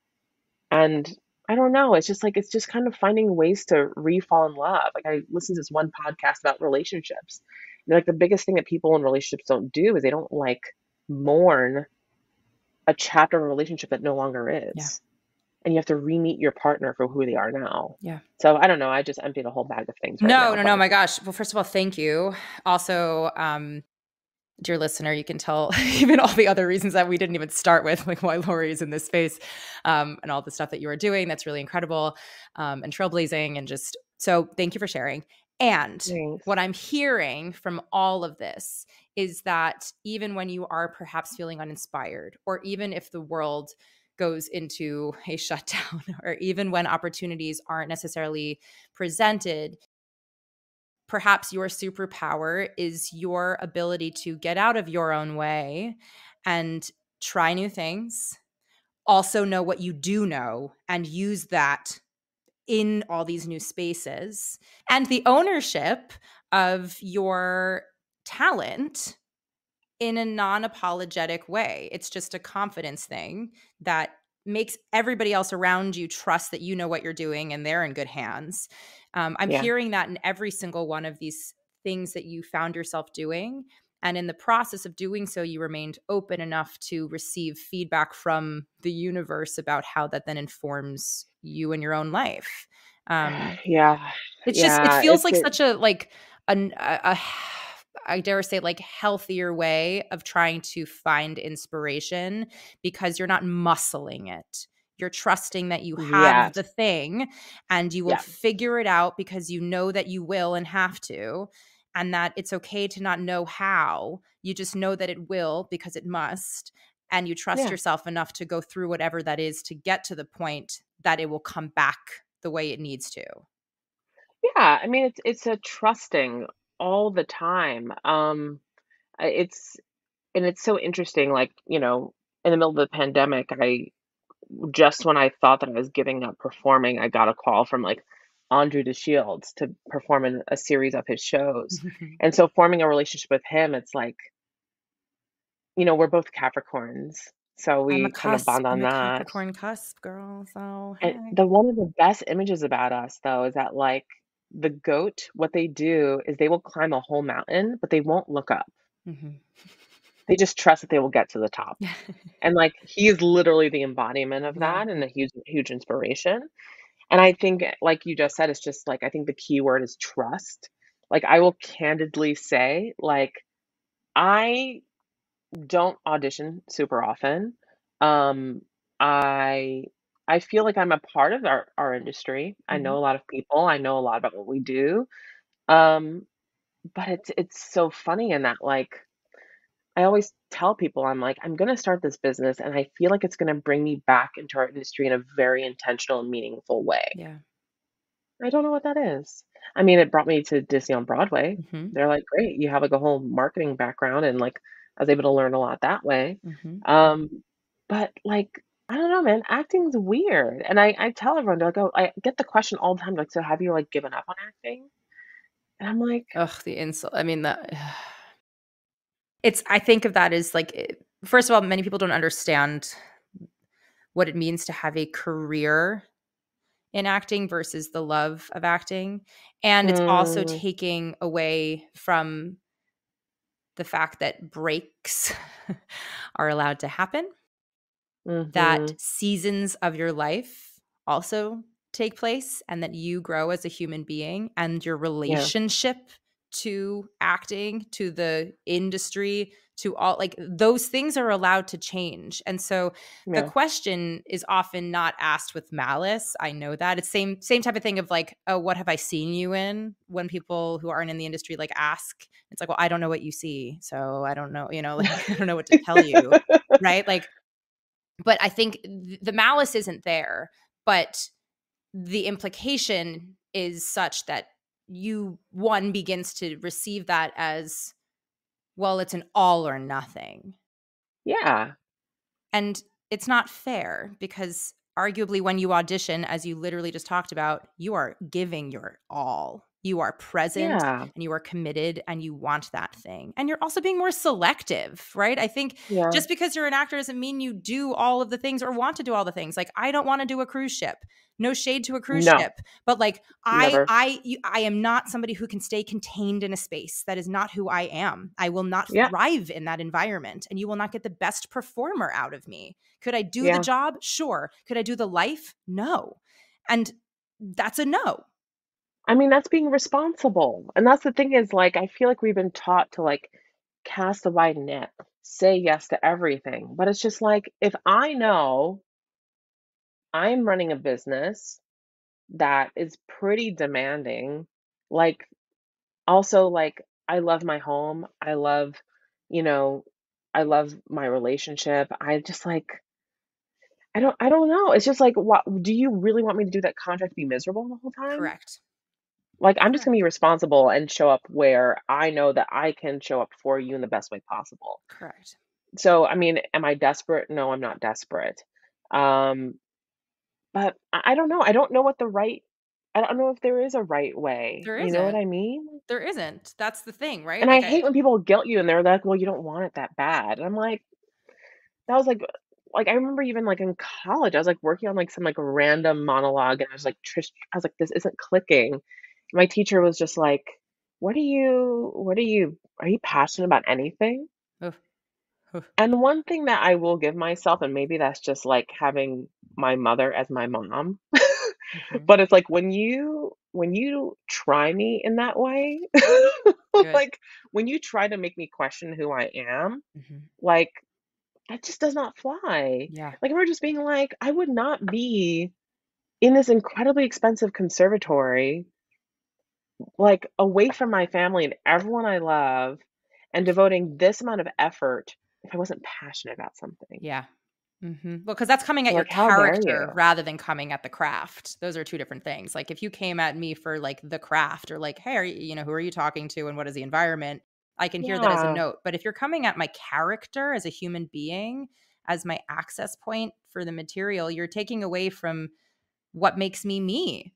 And I don't know, it's just like, it's just kind of finding ways to re fall in love. Like I listened to this one podcast about relationships. Like the biggest thing that people in relationships don't do is they don't like mourn a chapter of a relationship that no longer is. Yeah. And you have to re-meet your partner for who they are now. Yeah. So I don't know. I just emptied a whole bag of things. Right no, now, no, but- no. My gosh. Well, first of all, thank you. Also, um, dear listener, you can tell even all the other reasons that we didn't even start with, like why Lori is in this space, um, and all the stuff that you are doing. That's really incredible um, and trailblazing, and just so thank you for sharing. And Thanks. what I'm hearing from all of this is that even when you are perhaps feeling uninspired, or even if the world goes into a shutdown, or even when opportunities aren't necessarily presented, perhaps your superpower is your ability to get out of your own way and try new things, also know what you do know, and use that in all these new spaces and the ownership of your talent in a non-apologetic way it's just a confidence thing that makes everybody else around you trust that you know what you're doing and they're in good hands um, i'm Yeah. hearing that in every single one of these things that you found yourself doing and in the process of doing so you remained open enough to receive feedback from the universe about how that then informs you in your own life um, yeah. it's just it feels it's like a- such a like an a, a I dare say like healthier way of trying to find inspiration because you're not muscling it. You're trusting that you have Yes. the thing and you will Yeah. figure it out because you know that you will and have to and that it's okay to not know how. You just know that it will because it must and you trust Yeah. yourself enough to go through whatever that is to get to the point that it will come back the way it needs to. Yeah, I mean, it's it's a trusting all the time. Um, it's and it's so interesting, like, you know, in the middle of the pandemic, I just when I thought that I was giving up performing, I got a call from, like, André De Shields to perform in a series of his shows, and so forming a relationship with him, it's like you know, we're both Capricorns, so we kind of bond on that. Capricorn cusp girl. So And the one of the best images about us, though, is that, like, the goat, what they do is they will climb a whole mountain, but they won't look up. Mhm. They just trust that they will get to the top. And, like, he is literally the embodiment of Yeah. that and a huge huge inspiration. And I think, like you just said, it's just, like, I think the key word is trust. Like, I will candidly say, like, I don't audition super often. Um, I I feel like I'm a part of our our industry. I know Mhm. a lot of people. I know a lot about what we do. Um, but it's it's so funny in that, like, I always tell people, I'm like, "I'm gonna start this business, and I feel like it's gonna bring me back into our industry in a very intentional and meaningful way." Yeah. I don't know what that is. I mean, it brought me to Disney on Broadway. Mhm. They're like, "Great, you have, like, a whole marketing background," and, like, I was able to learn a lot that way. Mhm. Um, but, like, I don't know, man, acting's weird, and I I tell everyone, like, "Oh" I get the question all the time, like, "So have you, like, given up on acting?" And I'm like Ugh, the insult. I mean, that it's I think of that as, like, first of all, many people don't understand what it means to have a career in acting versus the love of acting, and it's also Mm, taking away from the fact that breaks are allowed to happen, that mhm, seasons of your life also take place, and that you grow as a human being, and your yeah, relationship to acting, to the industry, to all like those things are allowed to change. And so the question is often not asked with malice. I know that. It's same same type of thing of like, "Oh, what have I seen you in?" When people who aren't in the industry like ask, it's like, "Well, I don't know what you see, so I don't know, you know, like I don't know what to tell you." Right? Like but I think th- the malice isn't there, but the implication is such that you one begins to receive that as well it's an all or nothing. Yeah, and it's not fair because arguably when you audition as you literally just talked about you are giving your all you are present yeah, and you are committed and you want that thing and you're also being more selective right? I think yeah, just because you're an actor doesn't mean you do all of the things or want to do all the things like i don't want to do a cruise ship no shade to a cruise no, ship but like i never. i you, i am not somebody who can stay contained in a space that is not who i am i will not Yeah, thrive in that environment and you will not get the best performer out of me. Could i do the job? Sure. Could i do the life? No and that's a no I mean, that's being responsible, and that's the thing is, like, I feel like we've been taught to, like, cast a wide net, say yes to everything, but it's just like, if I know I'm running a business that is pretty demanding, like, also, like, I love my home, I love, you know, I love my relationship, I just, like I don't I don't know, it's just like, what do you really want me to do that contract be miserable the whole time? correct Like, I'm just gonna be responsible and show up where I know that I can show up for you in the best way possible. correct So, I mean, am I desperate? No, I'm not desperate. Um, but I I don't know. I don't know what the right I don't know if there is a right way. there You know what isn't I mean? there isn't that's the thing right And I like i hate when people guilt you and they're like, "Well, you don't want it that bad." And I'm like, that was like like I remember even like in college, I was like working on like some like random monologue and I was like Trish I was like, this isn't clicking. My teacher was just like, "What are you what are you are you passionate about anything?" Oof, oof. And one thing that I will give myself, and maybe that's just like having my mother as my mom, Mhm. but it's like when you when you try me in that way, good like when you try to make me question who I am, Mhm. like that just does not fly. yeah Like if we're just being like, I would not be in this incredibly expensive conservatory, like away from my family and everyone I love, and devoting this amount of effort if I wasn't passionate about something. yeah hmm Well, because that's coming at your Like, dare character you? rather than coming at the craft. Those are two different things. Like if you came at me for like the craft or like, hey, are you, you know, who are you talking to and what is the environment? I can hear that as a note. But if you're coming at my character as a human being, as my access point for the material, you're taking away from what makes me me.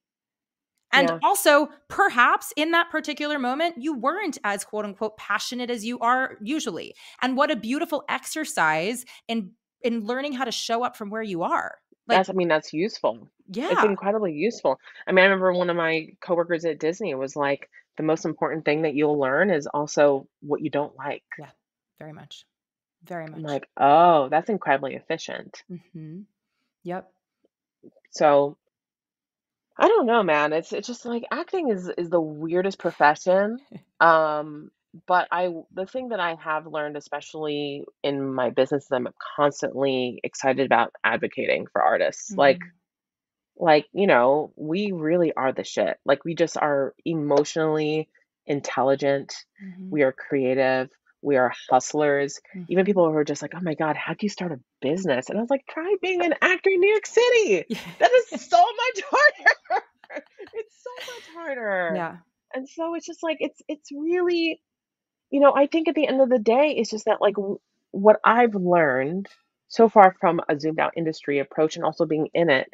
And Yeah. also, perhaps in that particular moment, you weren't as quote unquote passionate as you are usually. And what a beautiful exercise in in learning how to show up from where you are. Like, That's I mean, that's useful. Yeah. It's incredibly useful. I mean, I remember one of my coworkers at Disney was like, the most important thing that you'll learn is also what you don't like. Yeah, very much. Very I'm much. like, oh, that's incredibly efficient. hmm Yep. So I don't know, man. It's it's just like acting is is the weirdest profession. Um, but I the thing that I have learned, especially in my business, is I'm constantly excited about advocating for artists. Like Mhm. like, you know, we really are the shit. Like we just are emotionally intelligent. Mhm. We are creative. We are hustlers. Even Mhm. people who are just like, "Oh my God, how do you start a business?" And I was like, "Try being an actor in New York City. That is so much harder. It's so much harder." yeah. And so it's just like it's it's really, you know, I think at the end of the day, it's just that like w- what I've learned so far from a zoomed out industry approach and also being in it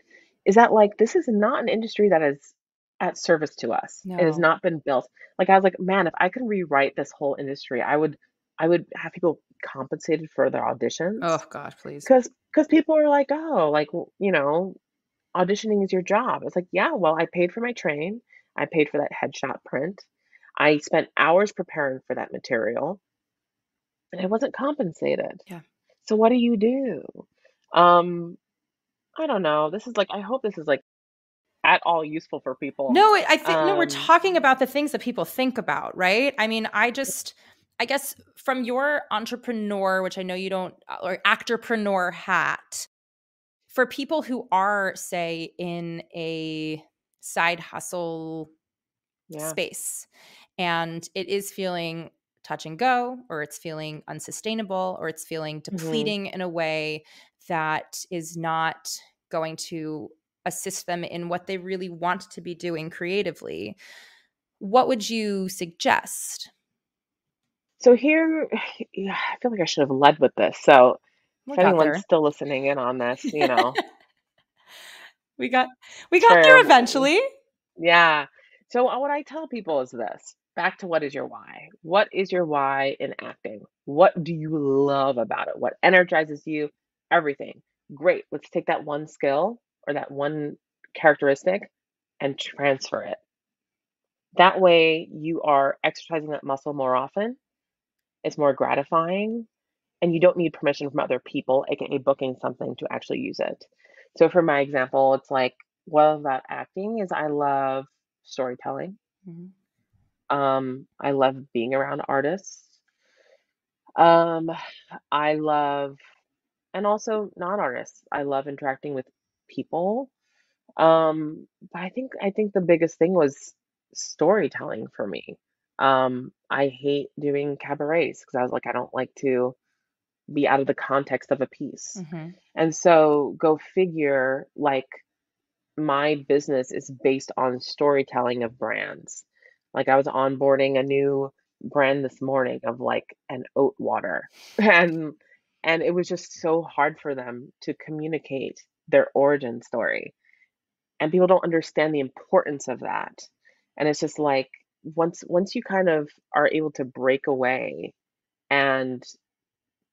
is that like this is not an industry that is at service to us. It has not been built. Like I was like, man, if I could rewrite this whole industry, I would I would have people compensated for their auditions. Oh God, please. Because because people are like, oh, like you know, auditioning is your job. It's like, yeah, well, I paid for my train. I paid for that headshot print. I spent hours preparing for that material, and I wasn't compensated. Yeah. So what do you do? Um, I don't know. This is like, I hope this is like at all useful for people. No, I think no, we're Um, talking about the things that people think about, right? I mean, I just I guess from your entrepreneur, which I know you don't uh, or actorpreneur hat, for people who are say in a side hustle yeah. space and it is feeling touch and go or it's feeling unsustainable or it's feeling Mhm. depleting in a way that is not going to assist them in what they really want to be doing creatively what would you suggest So here, yeah, I feel like I should have led with this. So we if anyone's there still listening in on this, you know, we got we got there eventually Yeah. So uh, what I tell people is this. Back to what is your why? What is your why in acting? What do you love about it? What energizes you? Everything. Great. Let's take that one skill or that one characteristic and transfer it. That way you are exercising that muscle more often. It's more gratifying and you don't need permission from other people, aka booking something to actually use it. So for my example, it's like what about acting is I love storytelling. Mhm. Um, I love being around artists. Um, I love, and also non-artists. I love interacting with people. Um, but I think I think the biggest thing was storytelling for me. Um, I hate doing cabarets because I was like, I don't like to be out of the context of a piece. Mhm. And so go figure, like my business is based on storytelling of brands. Like I was onboarding a new brand this morning of like an oat water. And and it was just so hard for them to communicate their origin story. And people don't understand the importance of that. And it's just like once once you kind of are able to break away and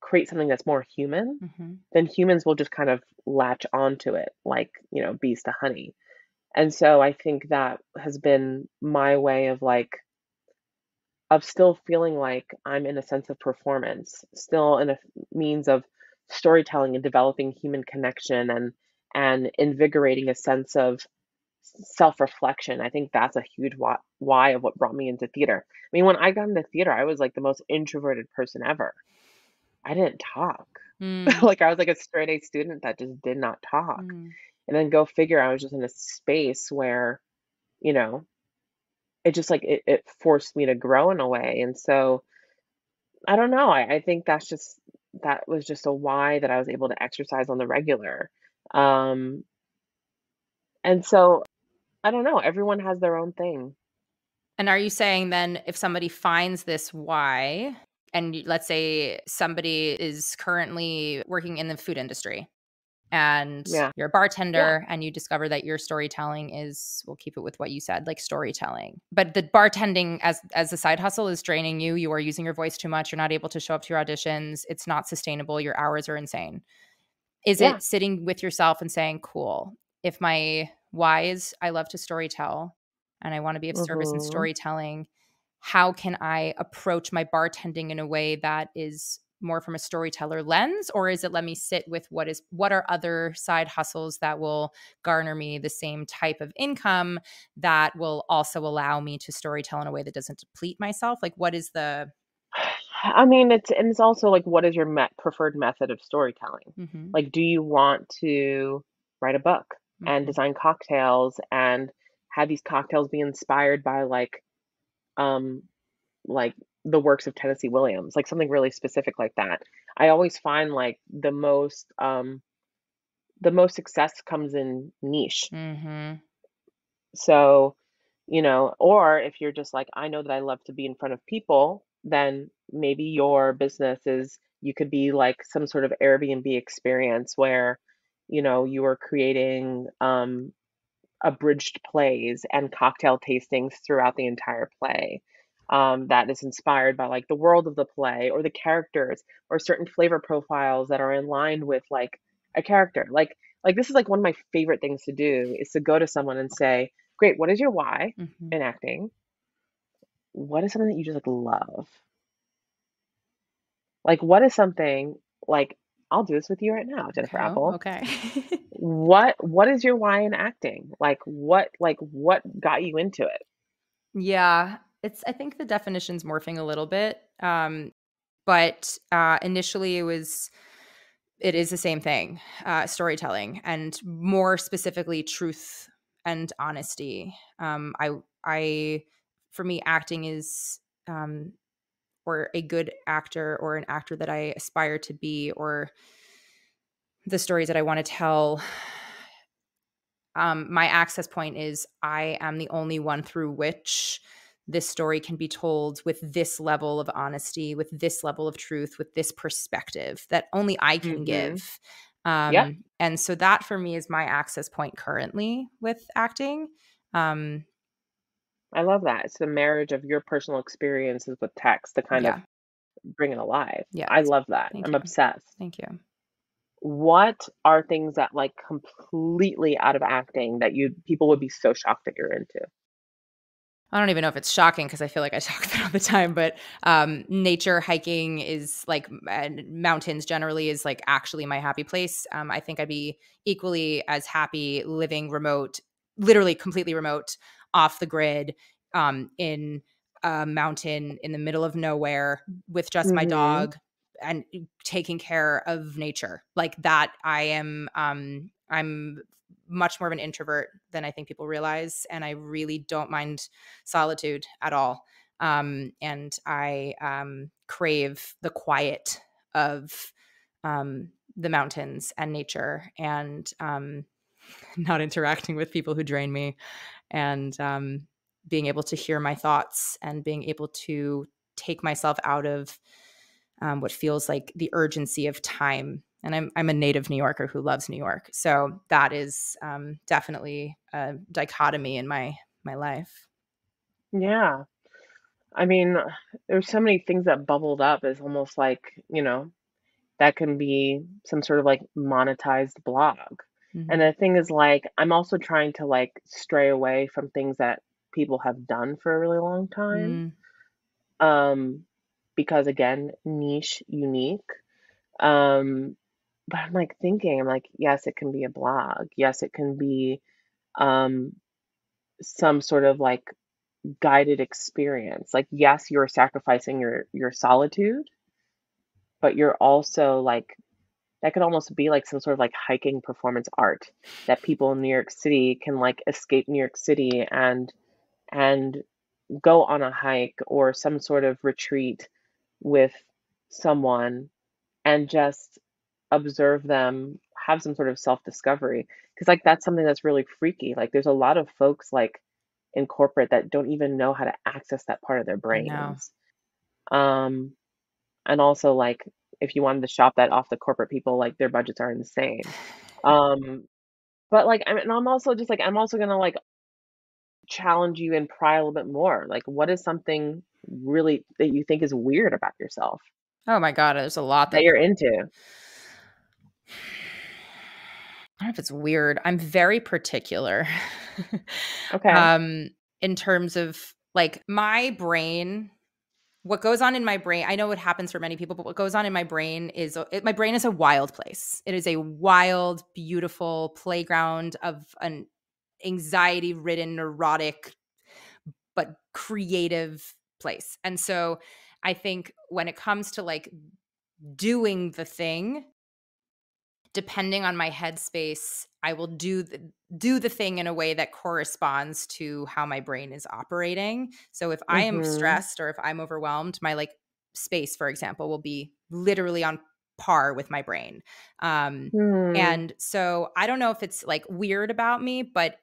create something that's more human, Mhm. then humans will just kind of latch onto it like, you know, bees to honey. And so I think that has been my way of like of still feeling like I'm in a sense of performance, still in a means of storytelling and developing human connection and and invigorating a sense of self-reflection. I think that's a huge why, why of what brought me into theater. I mean, when I got into theater, I was like the most introverted person ever. I didn't talk. Mm, like I was like a straight A student that just did not talk. mm. And then go figure, I was just in a space where, you know, it just like it, it forced me to grow in a way. And so I don't know. I, I think that's just that was just a why that I was able to exercise on the regular. Um, and so I don't know. Everyone has their own thing. And are you saying then if somebody finds this why, and let's say somebody is currently working in the food industry and Yeah. you're a bartender and you discover that your storytelling is we'll keep it with what you said like storytelling but the bartending as as a side hustle is draining you you are using your voice too much you're not able to show up to your auditions it's not sustainable your hours are insane is Yeah. it sitting with yourself and saying cool if my why is i love to storytell and i want to be of service in Mhm. storytelling how can i approach my bartending in a way that is more from a storyteller lens or is it let me sit with what is what are other side hustles that will garner me the same type of income that will also allow me to storytell in a way that doesn't deplete myself like what is the I mean, it's and it's also like, what is your me preferred method of storytelling? Mhm, Like, do you want to write a book and mhm, design cocktails and have these cocktails be inspired by like, um, like the works of Tennessee Williams, like something really specific like that. I always find like the most um the most success comes in niche. mhm, So, you know, or if you're just like, I know that I love to be in front of people, then maybe your business is you could be like some sort of Airbnb experience where, you know, you are creating um abridged plays and cocktail tastings throughout the entire play. Um, that is inspired by like the world of the play or the characters or certain flavor profiles that are in line with like a character. Like like this is like one of my favorite things to do is to go to someone and say, "Great, what is your why mhm. in acting? What is something that you just like love? Like what is something like I'll do this with you right now, Jennifer Oh, Apple. okay. What what is your why in acting? Like what like what got you into it? Yeah, it's I think the definition's morphing a little bit. Um, but uh initially it was it is the same thing, uh storytelling and more specifically truth and honesty. Um I I for me acting is um or a good actor or an actor that I aspire to be or the stories that I want to tell um, my access point is I am the only one through which this story can be told with this level of honesty, with this level of truth, with this perspective that only I can Mhm. give. Um, and so that for me is my access point currently with acting. Um, I love that. It's the marriage of your personal experiences with text to kind of bring it alive. Yeah. I love that. Thank I'm you. obsessed. Thank you. What are things that like completely out of acting that you people would be so shocked that you're into? I don't even know if it's shocking because I feel like I talk about it all the time, but um, nature hiking is like and mountains generally is like actually my happy place. Um, I think I'd be equally as happy living remote, literally completely remote, off the grid, um, in a mountain in the middle of nowhere with just my Mhm. dog and taking care of nature like that. I am. Um, I'm much more of an introvert than I think people realize, and I really don't mind solitude at all. Um, and I um, crave the quiet of um, the mountains and nature, and um, not interacting with people who drain me, and um, being able to hear my thoughts and being able to take myself out of um, what feels like the urgency of time. And I'm I'm a native New Yorker who loves New York, so that is um, definitely a dichotomy in my my life. Yeah. I mean, there's so many things that bubbled up as almost like, you know, that can be some sort of like monetized blog. And Mhm. the thing is like I'm also trying to like stray away from things that people have done for a really long time. Mm, Um, because again, niche, unique. Um, but I'm like thinking, I'm like, yes, it can be a blog. Yes, it can be um some sort of like guided experience. Like, yes, you're sacrificing your your solitude, but you're also like that could almost be like some sort of like hiking performance art that people in New York City can like escape New York City and and go on a hike or some sort of retreat with someone and just observe them have some sort of self-discovery. Because like that's something that's really freaky. Like there's a lot of folks like in corporate that don't even know how to access that part of their brains. Um, and also like if you wanted to shop that off the corporate people, like their budgets are insane. Um, but like I mean, and I'm also just like I'm also gonna like challenge you and pry a little bit more. Like, what is something really that you think is weird about yourself Oh my god, there's a lot that that you're into? I don't know if it's weird. I'm very particular. Okay. um in terms of like my brain what goes on in my brain i know what happens for many people but what goes on in my brain is it, my brain is a wild place. It is a wild beautiful playground of an anxiety ridden neurotic but creative place. And so i think when it comes to like doing the thing depending on my headspace i will do the, do the thing in a way that corresponds to how my brain is operating so if i am Mhm. stressed or if i'm overwhelmed my like space for example will be literally on par with my brain um Hmm. and so i don't know if it's like weird about me but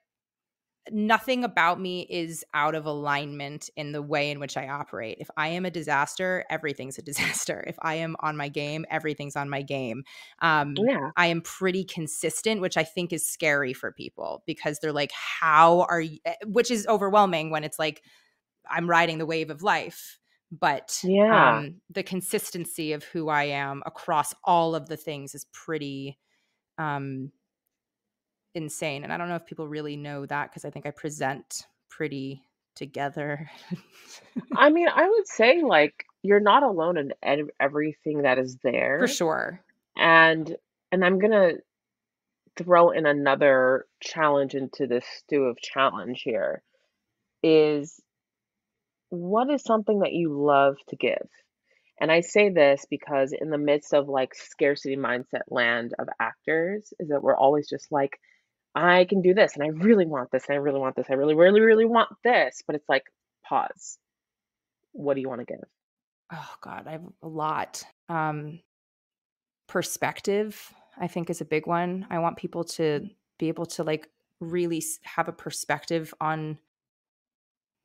nothing about me is out of alignment in the way in which I operate. If I am a disaster, everything's a disaster. If I am on my game, everything's on my game. Um, yeah. I am pretty consistent, which I think is scary for people because they're like, how are you? eh, Which is overwhelming when it's like, I'm riding the wave of life. But Yeah. um, the consistency of who I am across all of the things is pretty um, insane. And I don't know if people really know that because I think I present pretty together. I mean, I would say like you're not alone in ev- everything that is there. For sure. And and I'm gonna throw in another challenge into this stew of challenge here is what is something that you love to give? And I say this because in the midst of like scarcity mindset land of actors, is that we're always just like, I can do this and I really want this and I really want this. I really, really, really want this. But it's like, pause. What do you want to give? Oh God, I have a lot. Um, perspective, I think, is a big one. I want people to be able to like really have a perspective on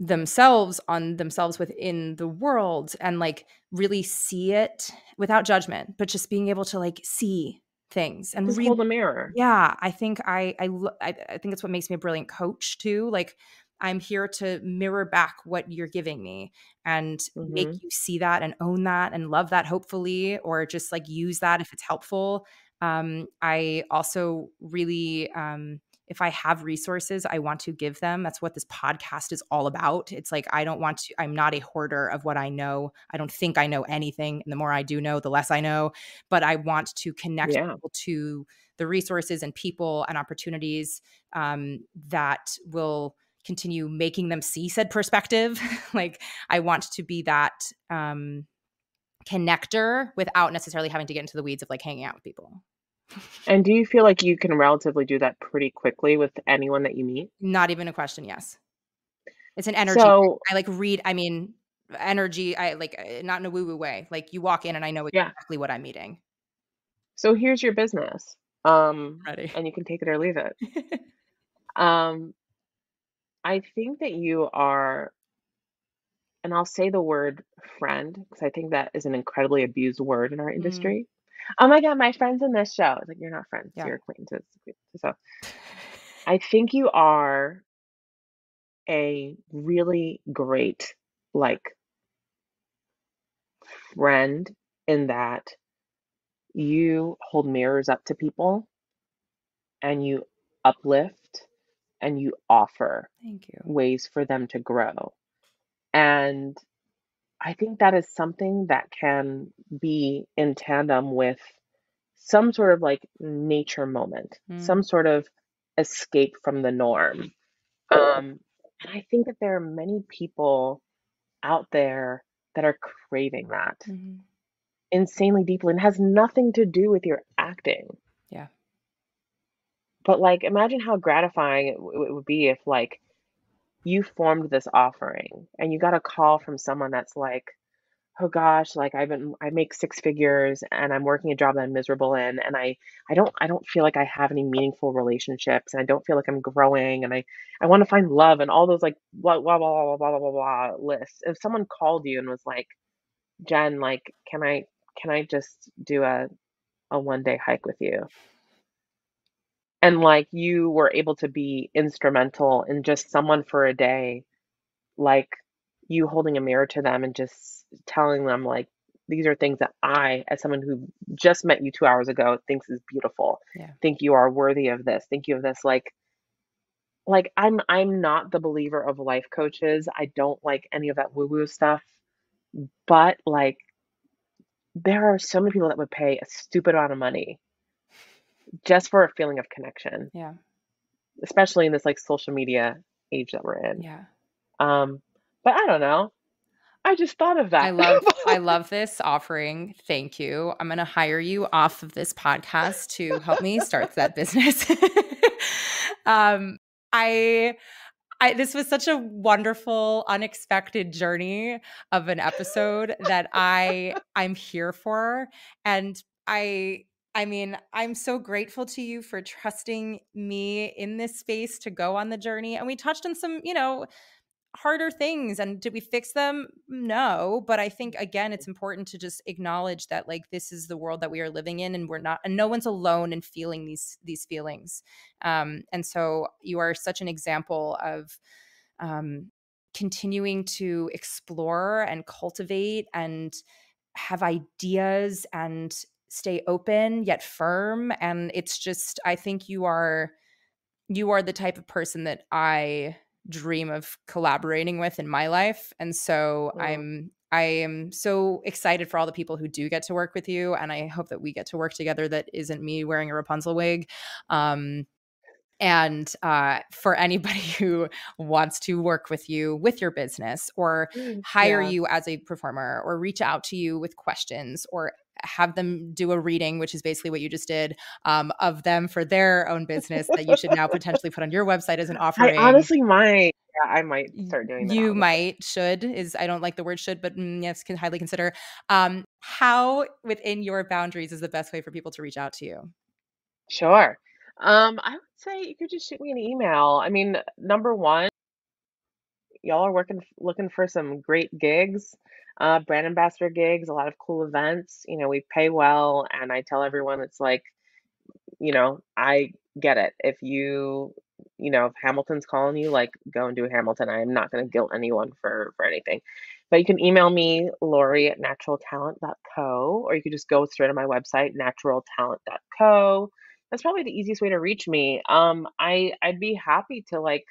themselves on themselves within the world and like really see it without judgment but just being able to like see things and Just really hold a mirror. Yeah, I think I I, I I think it's what makes me a brilliant coach too. Like I'm here to mirror back what you're giving me and make hmm you see that and own that and love that hopefully or just like use that if it's helpful. Um I also really um if I have resources, I want to give them. That's what this podcast is all about. It's like I don't want to I'm not a hoarder of what I know. I don't think I know anything, and the more I do know, the less I know, but I want to connect Yeah. people to the resources and people and opportunities um, that will continue making them see said perspective. like I want to be that um, connector without necessarily having to get into the weeds of like hanging out with people. And do you feel like you can relatively do that pretty quickly with anyone that you meet? Not even a question. Yes, it's an energy. So, I like read. I mean, energy. I like uh, not in a woo woo way. Like you walk in and I know yeah. exactly what I'm meeting. So here's your business. Um, Ready. and you can take it or leave it. Um, I think that you are, and I'll say the word friend because I think that is an incredibly abused word in our Mm, industry. Oh my God, my friend's in this show. It's like you're not friends, yeah. you're acquaintances. So I think you are a really great like friend in that you hold mirrors up to people and you uplift and you offer Thank you. ways for them to grow. And I think that is something that can be in tandem with some sort of like nature moment, Mm, some sort of escape from the norm. Um, and I think that there are many people out there that are craving that mhm. insanely deeply and has nothing to do with your acting. Yeah. But like, imagine how gratifying it, w- it would be if like you formed this offering and you got a call from someone that's like oh gosh like i've been i make six figures and i'm working a job that i'm miserable in and i i don't i don't feel like i have any meaningful relationships and i don't feel like i'm growing and i i want to find love and all those like blah blah blah blah blah blah blah lists. If someone called you and was like jen like can i can i just do a a one day hike with you? And like you were able to be instrumental in just someone for a day, like you holding a mirror to them and just telling them like these are things that I, as someone who just met you two hours ago, thinks is beautiful. Yeah. Think you are worthy of this. Think you of this. Like, like I'm I'm not the believer of life coaches. I don't like any of that woo-woo stuff. But like there are so many people that would pay a stupid amount of money just for a feeling of connection, Yeah. especially in this like social media age that we're in. Yeah. Um, but I don't know. I just thought of that. I love I love this offering. Thank you. I'm going to hire you off of this podcast to help me start that business. um I I this was such a wonderful unexpected journey of an episode that I I'm here for and I I mean, I'm so grateful to you for trusting me in this space to go on the journey. And we touched on some, you know, harder things and did we fix them no but i think again it's important to just acknowledge that like this is the world that we are living in and we're not and no one's alone in feeling these these feelings um and so you are such an example of um continuing to explore and cultivate and have ideas and stay open yet firm and it's just i think you are you are the type of person that i dream of collaborating with in my life. And so Mm. I'm I am so excited for all the people who do get to work with you and I hope that we get to work together that isn't me wearing a Rapunzel wig. Um and uh, for anybody who wants to work with you with your business or hire Yeah. you as a performer or reach out to you with questions or have them do a reading, which is basically what you just did, um, of them for their own business that you should now potentially put on your website as an offering. I honestly might. Yeah, I might start doing that. You honestly. might, should is I don't like the word should, but mm, yes, can highly consider. Um, how within your boundaries is the best way for people to reach out to you? Sure. Um, I would say you could just shoot me an email. I mean, number one, y'all are working looking for some great gigs, uh, brand ambassador gigs, a lot of cool events. You know, we pay well, and I tell everyone it's like, you know, I get it. If you, you know, if Hamilton's calling you, like, go and do Hamilton. I am not going to guilt anyone for for anything. But you can email me, Lori at naturaltalent.co, or you could just go straight to my website, naturaltalent.co. That's probably the easiest way to reach me. Um, I I'd be happy to like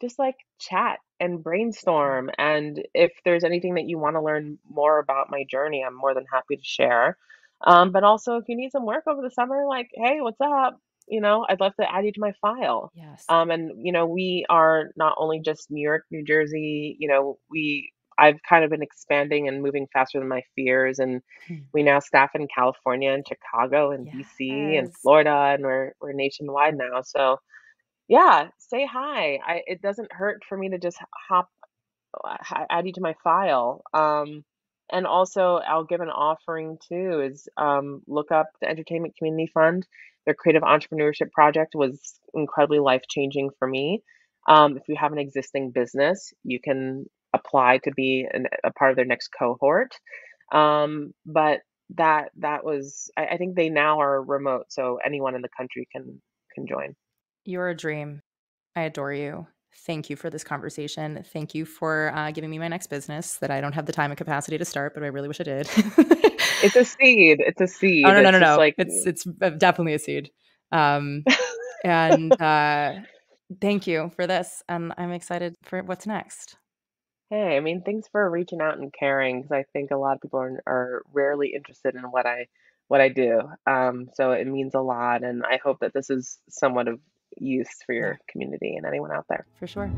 just like chat and brainstorm. And if there's anything that you want to learn more about my journey, I'm more than happy to share. Um, but also, if you need some work over the summer, like, hey, what's up? You know, I'd love to add you to my file. Yes. Um, and you know, we are not only just New York, New Jersey. You know, we I've kind of been expanding and moving faster than my fears, and Hmm. we now staff in California and Chicago and DC and Yes. Florida, and we're we're nationwide now. So yeah, say hi. I it doesn't hurt for me to just hop uh, add you to my file. Um, and also I'll give an offering too is um, look up the Entertainment Community Fund. Their creative entrepreneurship project was incredibly life changing for me. Um, if you have an existing business, you can apply to be an, a part of their next cohort. Um, but that that was I, I think they now are remote, so anyone in the country can can join. You're a dream. I adore you. Thank you for this conversation. Thank you for uh, giving me my next business that I don't have the time and capacity to start, but I really wish I did. It's a seed. It's a seed. oh no no no no! like It's it's uh, definitely a seed. Um, and uh, thank you for this, and I'm excited for what's next. Hey, I mean, thanks for reaching out and caring because I think a lot of people are, are rarely interested in what I what I do. Um, so it means a lot, and I hope that this is somewhat of use for your community and anyone out there. for sure.